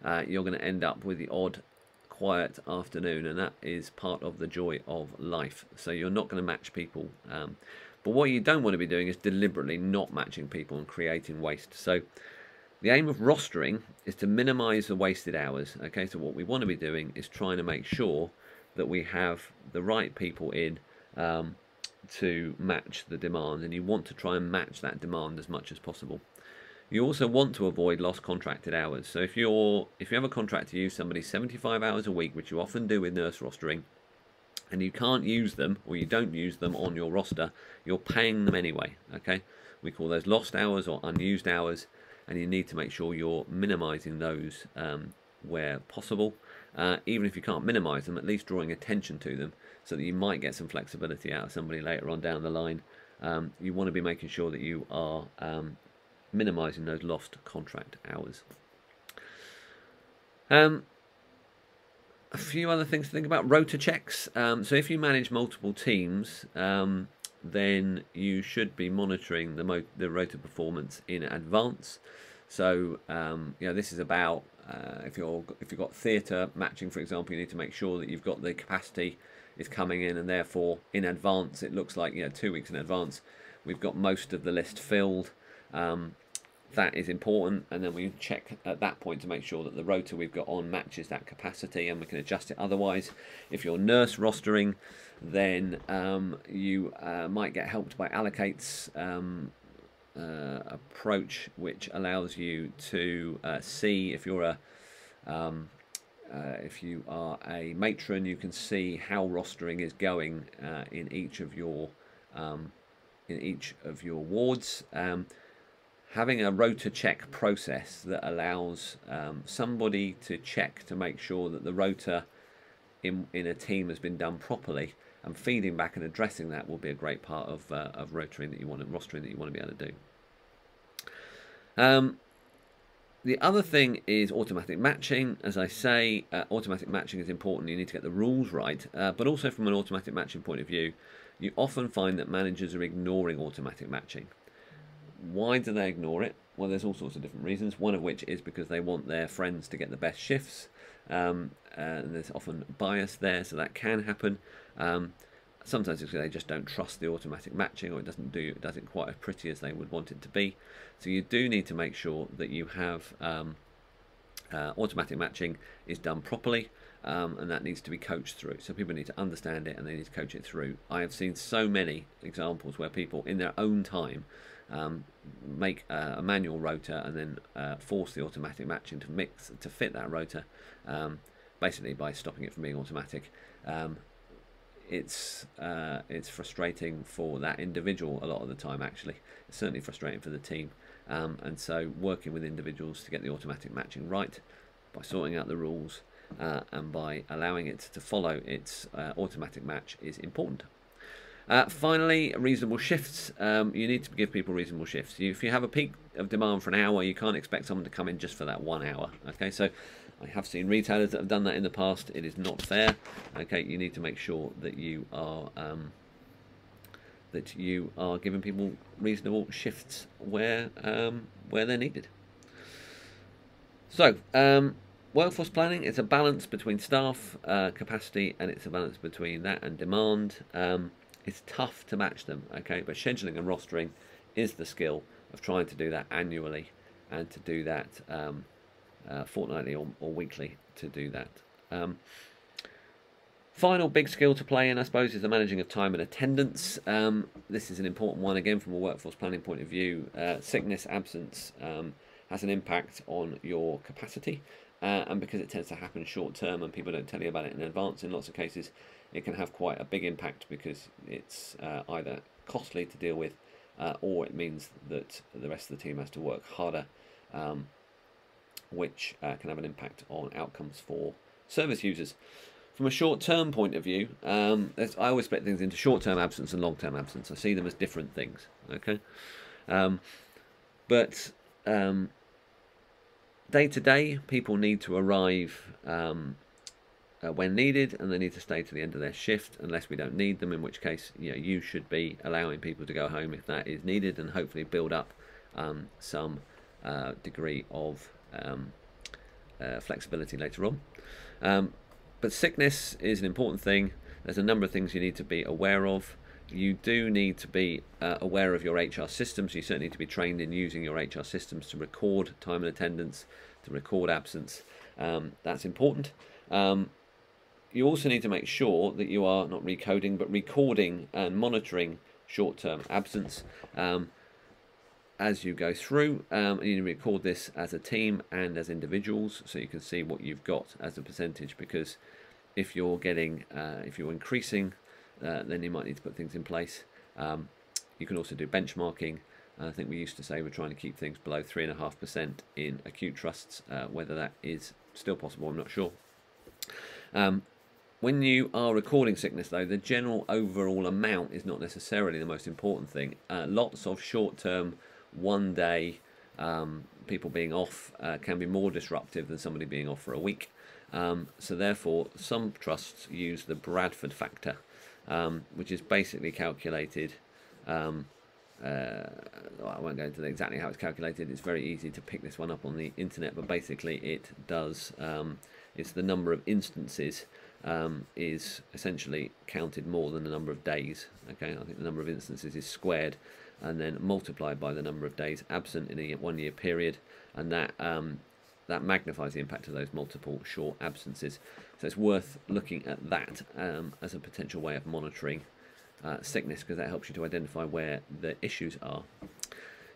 Uh, you're going to end up with the odd quiet afternoon, and that is part of the joy of life. So you're not going to match people. Um, but what you don't want to be doing is deliberately not matching people and creating waste. So the aim of rostering is to minimize the wasted hours. Okay, so what we want to be doing is trying to make sure that we have the right people in um, to match the demand, and you want to try and match that demand as much as possible. You also want to avoid lost contracted hours. So if you're if you have a contract to use somebody 75 hours a week, which you often do with nurse rostering, and you can't use them or you don't use them on your roster, you're paying them anyway. Okay, we call those lost hours or unused hours. and you need to make sure you're minimizing those um, where possible. Uh, even if you can't minimize them, at least drawing attention to them so that you might get some flexibility out of somebody later on down the line. Um, you want to be making sure that you are um, minimizing those lost contract hours. Um, a few other things to think about rota checks. Um, so if you manage multiple teams, um, then you should be monitoring the mo- the rota performance in advance. So um, you know this is about uh, if you're if you've got theatre matching, for example, you need to make sure that you've got the capacity is coming in, and therefore in advance it looks like you know two weeks in advance we've got most of the list filled. Um, that is important and then we check at that point to make sure that the rota we've got on matches that capacity and we can adjust it otherwise if you're nurse rostering then um, you uh, might get helped by Allocate's um, uh, approach which allows you to uh, see if you're a um, uh, if you are a matron you can see how rostering is going uh, in each of your um, in each of your wards um, having a rota check process that allows um, somebody to check to make sure that the rota in, in a team has been done properly and feeding back and addressing that will be a great part of, uh, of rotary that you want rostering that you want to be able to do. The other thing is automatic matching. As I say, uh, automatic matching is important. You need to get the rules right, uh, but also from an automatic matching point of view, you often find that managers are ignoring automatic matching. Why do they ignore it? Well, there's all sorts of different reasons. One of which is because they want their friends to get the best shifts, um, and there's often bias there, so that can happen. Um, sometimes it's they just don't trust the automatic matching, or it doesn't do it doesn't quite as pretty as they would want it to be. So you do need to make sure that you have um, uh, automatic matching is done properly. Um, and that needs to be coached through. So people need to understand it and they need to coach it through. I have seen so many examples where people, in their own time, um, make a, a, manual rota and then uh, force the automatic matching to mix to fit that rota, um, basically by stopping it from being automatic. It's uh, it's frustrating for that individual a lot of the time. Actually, it's certainly frustrating for the team. Um, and so, working with individuals to get the automatic matching right by sorting out the rules uh, and by allowing it to follow its uh, automatic match is important. Uh, finally, reasonable shifts. Um, you need to give people reasonable shifts. If you have a peak of demand for an hour, you can't expect someone to come in just for that one hour. Okay, so I have seen retailers that have done that in the past. It is not fair. Okay, you need to make sure that you are um, that you are giving people reasonable shifts where um, where they're needed. So, um, workforce planning is a balance between staff uh, capacity and it's a balance between that and demand. Um, it's tough to match them, okay? But scheduling and rostering is the skill of trying to do that annually and to do that um, uh, fortnightly or, or, weekly to do that. Um, final big skill to play in, I suppose, is the managing of time and attendance. Um, this is an important one, again, from a workforce planning point of view. Uh, sickness, absence um, has an impact on your capacity. Uh, and because it tends to happen short term and people don't tell you about it in advance, in lots of cases, it can have quite a big impact because it's uh, either costly to deal with uh, or it means that the rest of the team has to work harder, um, which uh, can have an impact on outcomes for service users. From a short-term point of view, um, I always split things into short-term absence and long-term absence. I see them as different things. Okay, um, but um, day to day, people need to arrive um, uh, when needed, and they need to stay to the end of their shift unless we don't need them. In which case, you know, you should be allowing people to go home if that is needed, and hopefully build up um, some uh, degree of um, uh, flexibility later on. Um, but sickness is an important thing. There's a number of things you need to be aware of. You do need to be uh, aware of your HR systems. You certainly need to be trained in using your HR systems to record time and attendance, to record absence. Um, that's important. Um, you also need to make sure that you are not recoding but recording and monitoring short-term absence um, as you go through um, and you record this as a team and as individuals so you can see what you've got as a percentage because if you're getting uh, if you're increasing uh, then you might need to put things in place um, you can also do benchmarking I think we used to say we're trying to keep things below 3.5% in acute trusts. Uh, whether that is still possible, I'm not sure. Um, when you are recording sickness, though, the general overall amount is not necessarily the most important thing. Uh, lots of short term, one day um, people being off uh, can be more disruptive than somebody being off for a week. Um, so, therefore, some trusts use the Bradford factor, um, which is basically calculated. Um, uh, I won't go into exactly how it's calculated. It's very easy to pick this one up on the internet, but basically, it does. Um, it's the number of instances um, is essentially counted more than the number of days. Okay, I think the number of instances is squared and then multiplied by the number of days absent in a one-year period, and that um, that magnifies the impact of those multiple short absences. So it's worth looking at that um, as a potential way of monitoring uh, sickness because that helps you to identify where the issues are.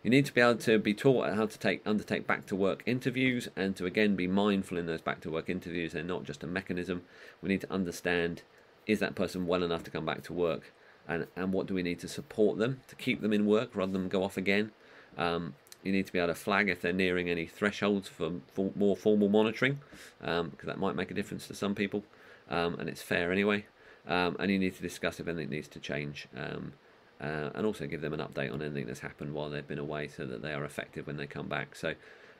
You need to be able to be taught how to take undertake back to work interviews and to again be mindful in those back to work interviews. They're not just a mechanism. We need to understand is that person well enough to come back to work and, and what do we need to support them to keep them in work rather than go off again. Um, you need to be able to flag if they're nearing any thresholds for, for more formal monitoring because um, that might make a difference to some people um, and it's fair anyway. Um, and you need to discuss if anything needs to change. Um, uh, and also give them an update on anything that's happened while they've been away so that they are effective when they come back. So,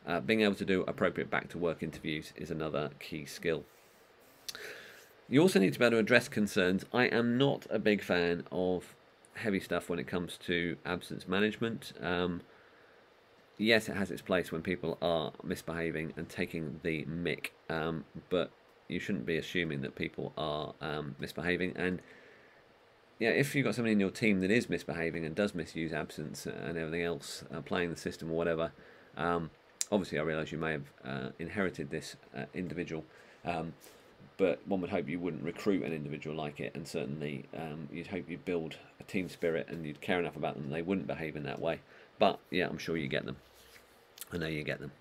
uh, being able to do appropriate back to work interviews is another key skill. You also need to be able to address concerns. I am not a big fan of heavy stuff when it comes to absence management. Um, yes, it has its place when people are misbehaving and taking the mick, um, but you shouldn't be assuming that people are um, misbehaving and yeah, if you've got somebody in your team that is misbehaving and does misuse absence and everything else, uh, playing the system or whatever, um, obviously I realise you may have uh, inherited this uh, individual, um, but one would hope you wouldn't recruit an individual like it, and certainly um, you'd hope you'd build a team spirit and you'd care enough about them they wouldn't behave in that way. But yeah, I'm sure you get them. I know you get them.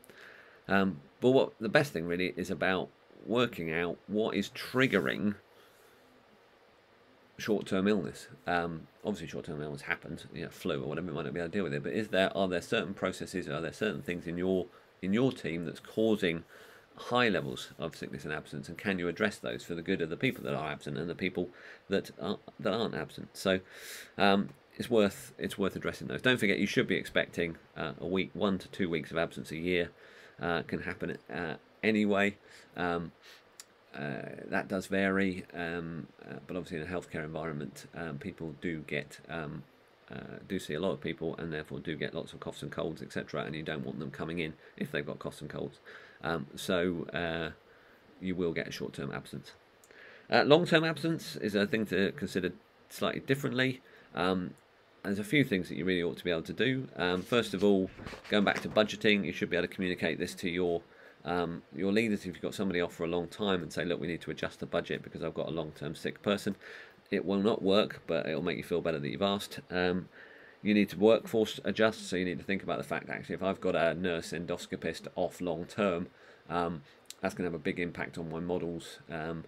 Um, but what the best thing really is about working out what is triggering short-term illness. Um, obviously, short-term illness happens, you know, flu or whatever, you might not be able to deal with it. But is there are there certain processes, are there certain things in your in your team that's causing high levels of sickness and absence, and can you address those for the good of the people that are absent and the people that are that aren't absent? So. Um, it's worth it's worth addressing those. Don't forget, you should be expecting uh, a week, one to two weeks of absence a year. Uh, can happen uh, anyway. Um, uh, that does vary, um, uh, but obviously in a healthcare environment, um, people do get um, uh, do see a lot of people, and therefore do get lots of coughs and colds, etc. And you don't want them coming in if they've got coughs and colds. Um, so uh, you will get a short-term absence. Uh, long-term absence is a thing to consider slightly differently. Um, there's a few things that you really ought to be able to do. Um, first of all, going back to budgeting, you should be able to communicate this to your um, your leaders, if you've got somebody off for a long time and say, look, we need to adjust the budget because I've got a long-term sick person, it will not work, but it'll make you feel better that you've asked. Um, you need to workforce adjust, so you need to think about the fact actually if I've got a nurse endoscopist off long term, um, that's going to have a big impact on my models. Um,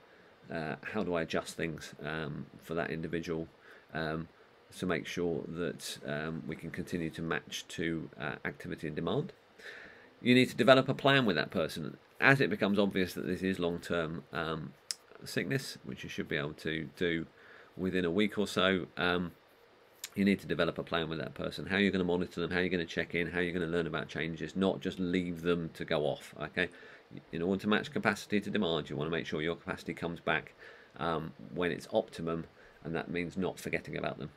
uh, how do I adjust things um, for that individual um, to make sure that um, we can continue to match to uh, activity and demand? you need to develop a plan with that person. As it becomes obvious that this is long term um, sickness, which you should be able to do within a week or so, you need to develop a plan with that person. How you're going to monitor them, how you're going to check in, how you're going to learn about changes, not just leave them to go off. Okay, in order to match capacity to demand, you want to make sure your capacity comes back um, when it's optimum, and that means not forgetting about them.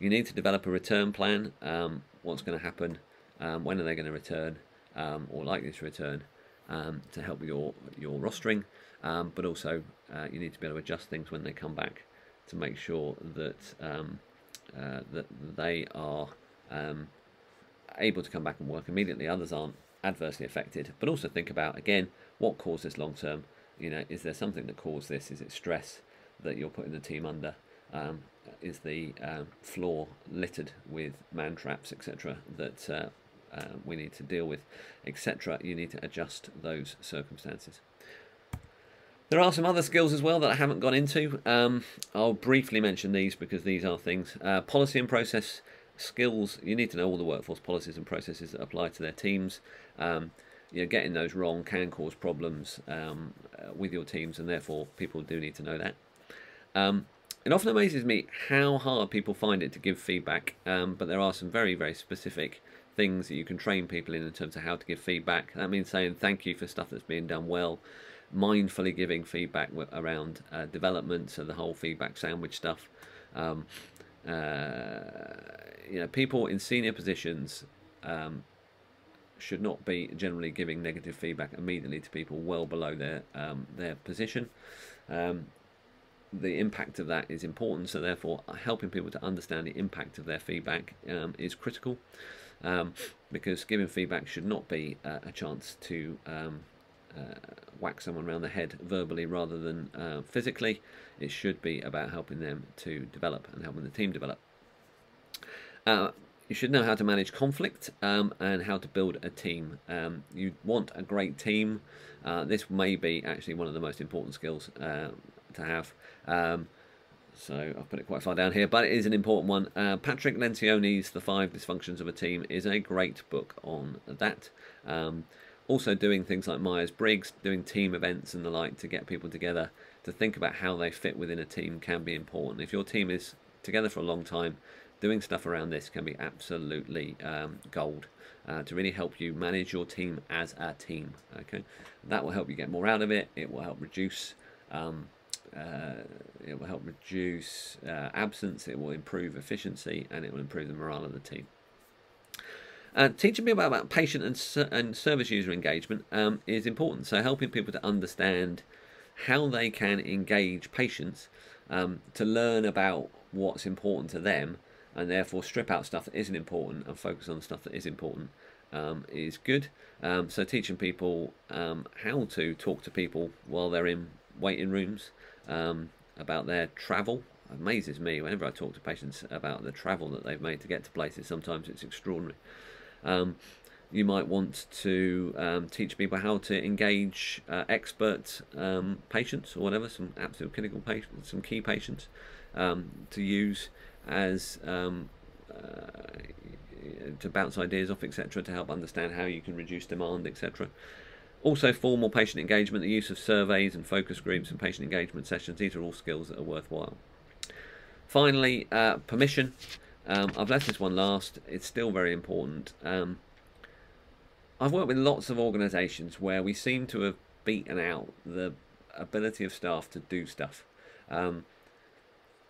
You need to develop a return plan. Um, what's going to happen? Um, when are they going to return? um, or likely to return um, to help your, your rostering, um, but also uh, you need to be able to adjust things when they come back to make sure that um, uh, that they are um, able to come back and work immediately. Others aren't adversely affected, but also think about again what caused this long term. You know, is there something that caused this? Is it stress that you're putting the team under? Um, is the uh, floor littered with man traps, etc., that uh, uh, we need to deal with, etc. You need to adjust those circumstances. There are some other skills as well that I haven't gone into. Um, I'll briefly mention these because these are things. Uh, policy and process skills, you need to know all the workforce policies and processes that apply to their teams. Um, you know, getting those wrong can cause problems um, uh, with your teams, and therefore people do need to know that. Um, it often amazes me how hard people find it to give feedback, um, but there are some very, very specific things that you can train people in in terms of how to give feedback. That means saying thank you for stuff that's being done well, mindfully giving feedback around uh, development, so the whole feedback sandwich stuff. Um, uh, you know, people in senior positions um, should not be generally giving negative feedback immediately to people well below their um, their position. Um, the impact of that is important, so therefore helping people to understand the impact of their feedback um, is critical. Um, because giving feedback should not be uh, a chance to whack someone around the head verbally rather than uh, physically. It should be about helping them to develop and helping the team develop. Uh, you should know how to manage conflict um, and how to build a team. Um, you want a great team. Uh, this may be actually one of the most important skills uh, to have. Um, so I've put it quite far down here, but it is an important one. Uh, Patrick Lencioni's The Five Dysfunctions of a Team is a great book on that. Um, also doing things like Myers-Briggs, doing team events and the like to get people together to think about how they fit within a team can be important. If your team is together for a long time, doing stuff around this can be absolutely um, gold uh, to really help you manage your team as a team. Okay, that will help you get more out of it. It will help reduce. Um, uh, it will help reduce uh, absence. It will improve efficiency, and it will improve the morale of the team. Uh, teaching people about, patient and, and service user engagement um, is important. So helping people to understand how they can engage patients um, to learn about what's important to them and therefore strip out stuff that isn't important and focus on stuff that is important um, is good. Um, so teaching people um, how to talk to people while they're in waiting rooms um, about their travel amazes me whenever I talk to patients about the travel that they've made to get to places. Sometimes it's extraordinary. Um, you might want to um, teach people how to engage uh, expert um, patients or whatever, some absolute clinical patients, some key patients um, to use as um, uh, to bounce ideas off, etc., to help understand how you can reduce demand, etc. Also, formal patient engagement, the use of surveys and focus groups and patient engagement sessions, these are all skills that are worthwhile. Finally, uh, permission. Um, I've left this one last. It's still very important. Um, I've worked with lots of organisations where we seem to have beaten out the ability of staff to do stuff, um,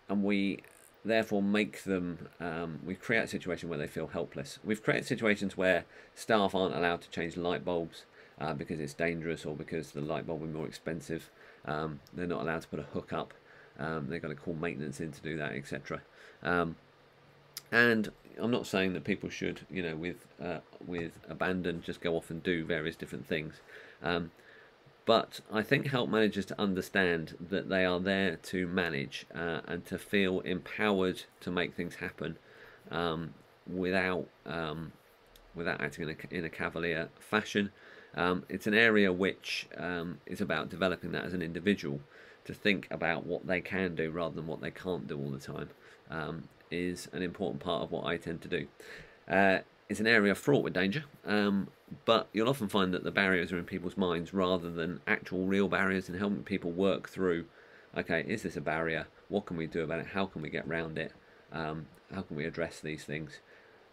and we therefore make them. Um, we create a situation where they feel helpless. We've created situations where staff aren't allowed to change light bulbs uh, because it's dangerous or because the light bulb is more expensive. Um, they're not allowed to put a hook up. Um, they're going to call maintenance in to do that, etc. And I'm not saying that people should, you know, with uh, with abandon, just go off and do various different things. Um, but I think help managers to understand that they are there to manage uh, and to feel empowered to make things happen um, without um, without acting in a, in a cavalier fashion. Um, it's an area which um, is about developing that as an individual to think about what they can do rather than what they can't do all the time. Is an important part of what I tend to do. Uh, it's an area fraught with danger, um, but you'll often find that the barriers are in people's minds rather than actual real barriers and helping people work through okay, is this a barrier? What can we do about it? How can we get around it? Um, how can we address these things?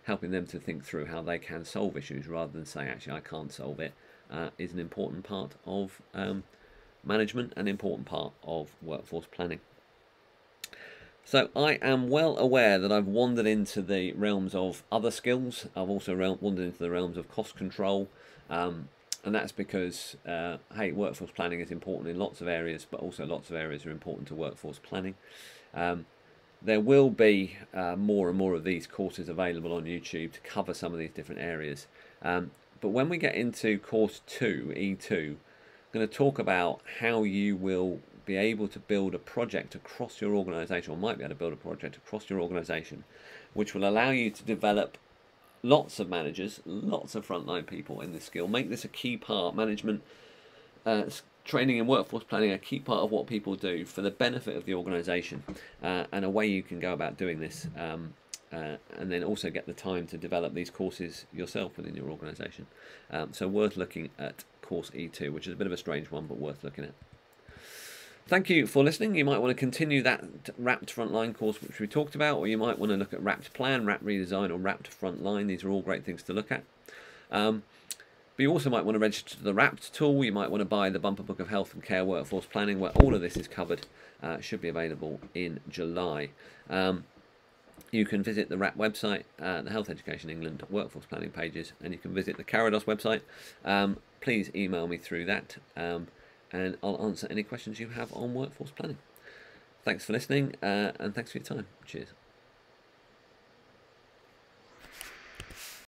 Helping them to think through how they can solve issues rather than say, actually, I can't solve it, uh, is an important part of um, management, an important part of workforce planning. So I am well aware that I've wandered into the realms of other skills. I've also wandered into the realms of cost control. Um, and that's because, uh, hey, workforce planning is important in lots of areas, but also lots of areas are important to workforce planning. Um, there will be uh, more and more of these courses available on YouTube to cover some of these different areas. Um, but when we get into course 2, E2, I'm going to talk about how you will be able to build a project across your organization, or might be able to build a project across your organization, which will allow you to develop lots of managers, lots of frontline people in this skill. Make this a key part, management, uh, training and workforce planning, a key part of what people do for the benefit of the organization, uh, and a way you can go about doing this um, uh, and then also get the time to develop these courses yourself within your organisation. Um, so worth looking at course E2, which is a bit of a strange one, but worth looking at. Thank you for listening. You might want to continue that WRaPT frontline course which we talked about, or you might want to look at WRaPT plan, WRaPT redesign, or WRaPT frontline. These are all great things to look at. Um, but you also might want to register the WRaPT tool. You might want to buy the Bumper Book of Health and Care Workforce Planning, where all of this is covered. Uh, should be available in July. Um, you can visit the WRaPT website, uh, the Health Education England workforce planning pages, and you can visit the Carados website. Um, please email me through that, um, and I'll answer any questions you have on workforce planning. Thanks for listening, uh, and thanks for your time. Cheers.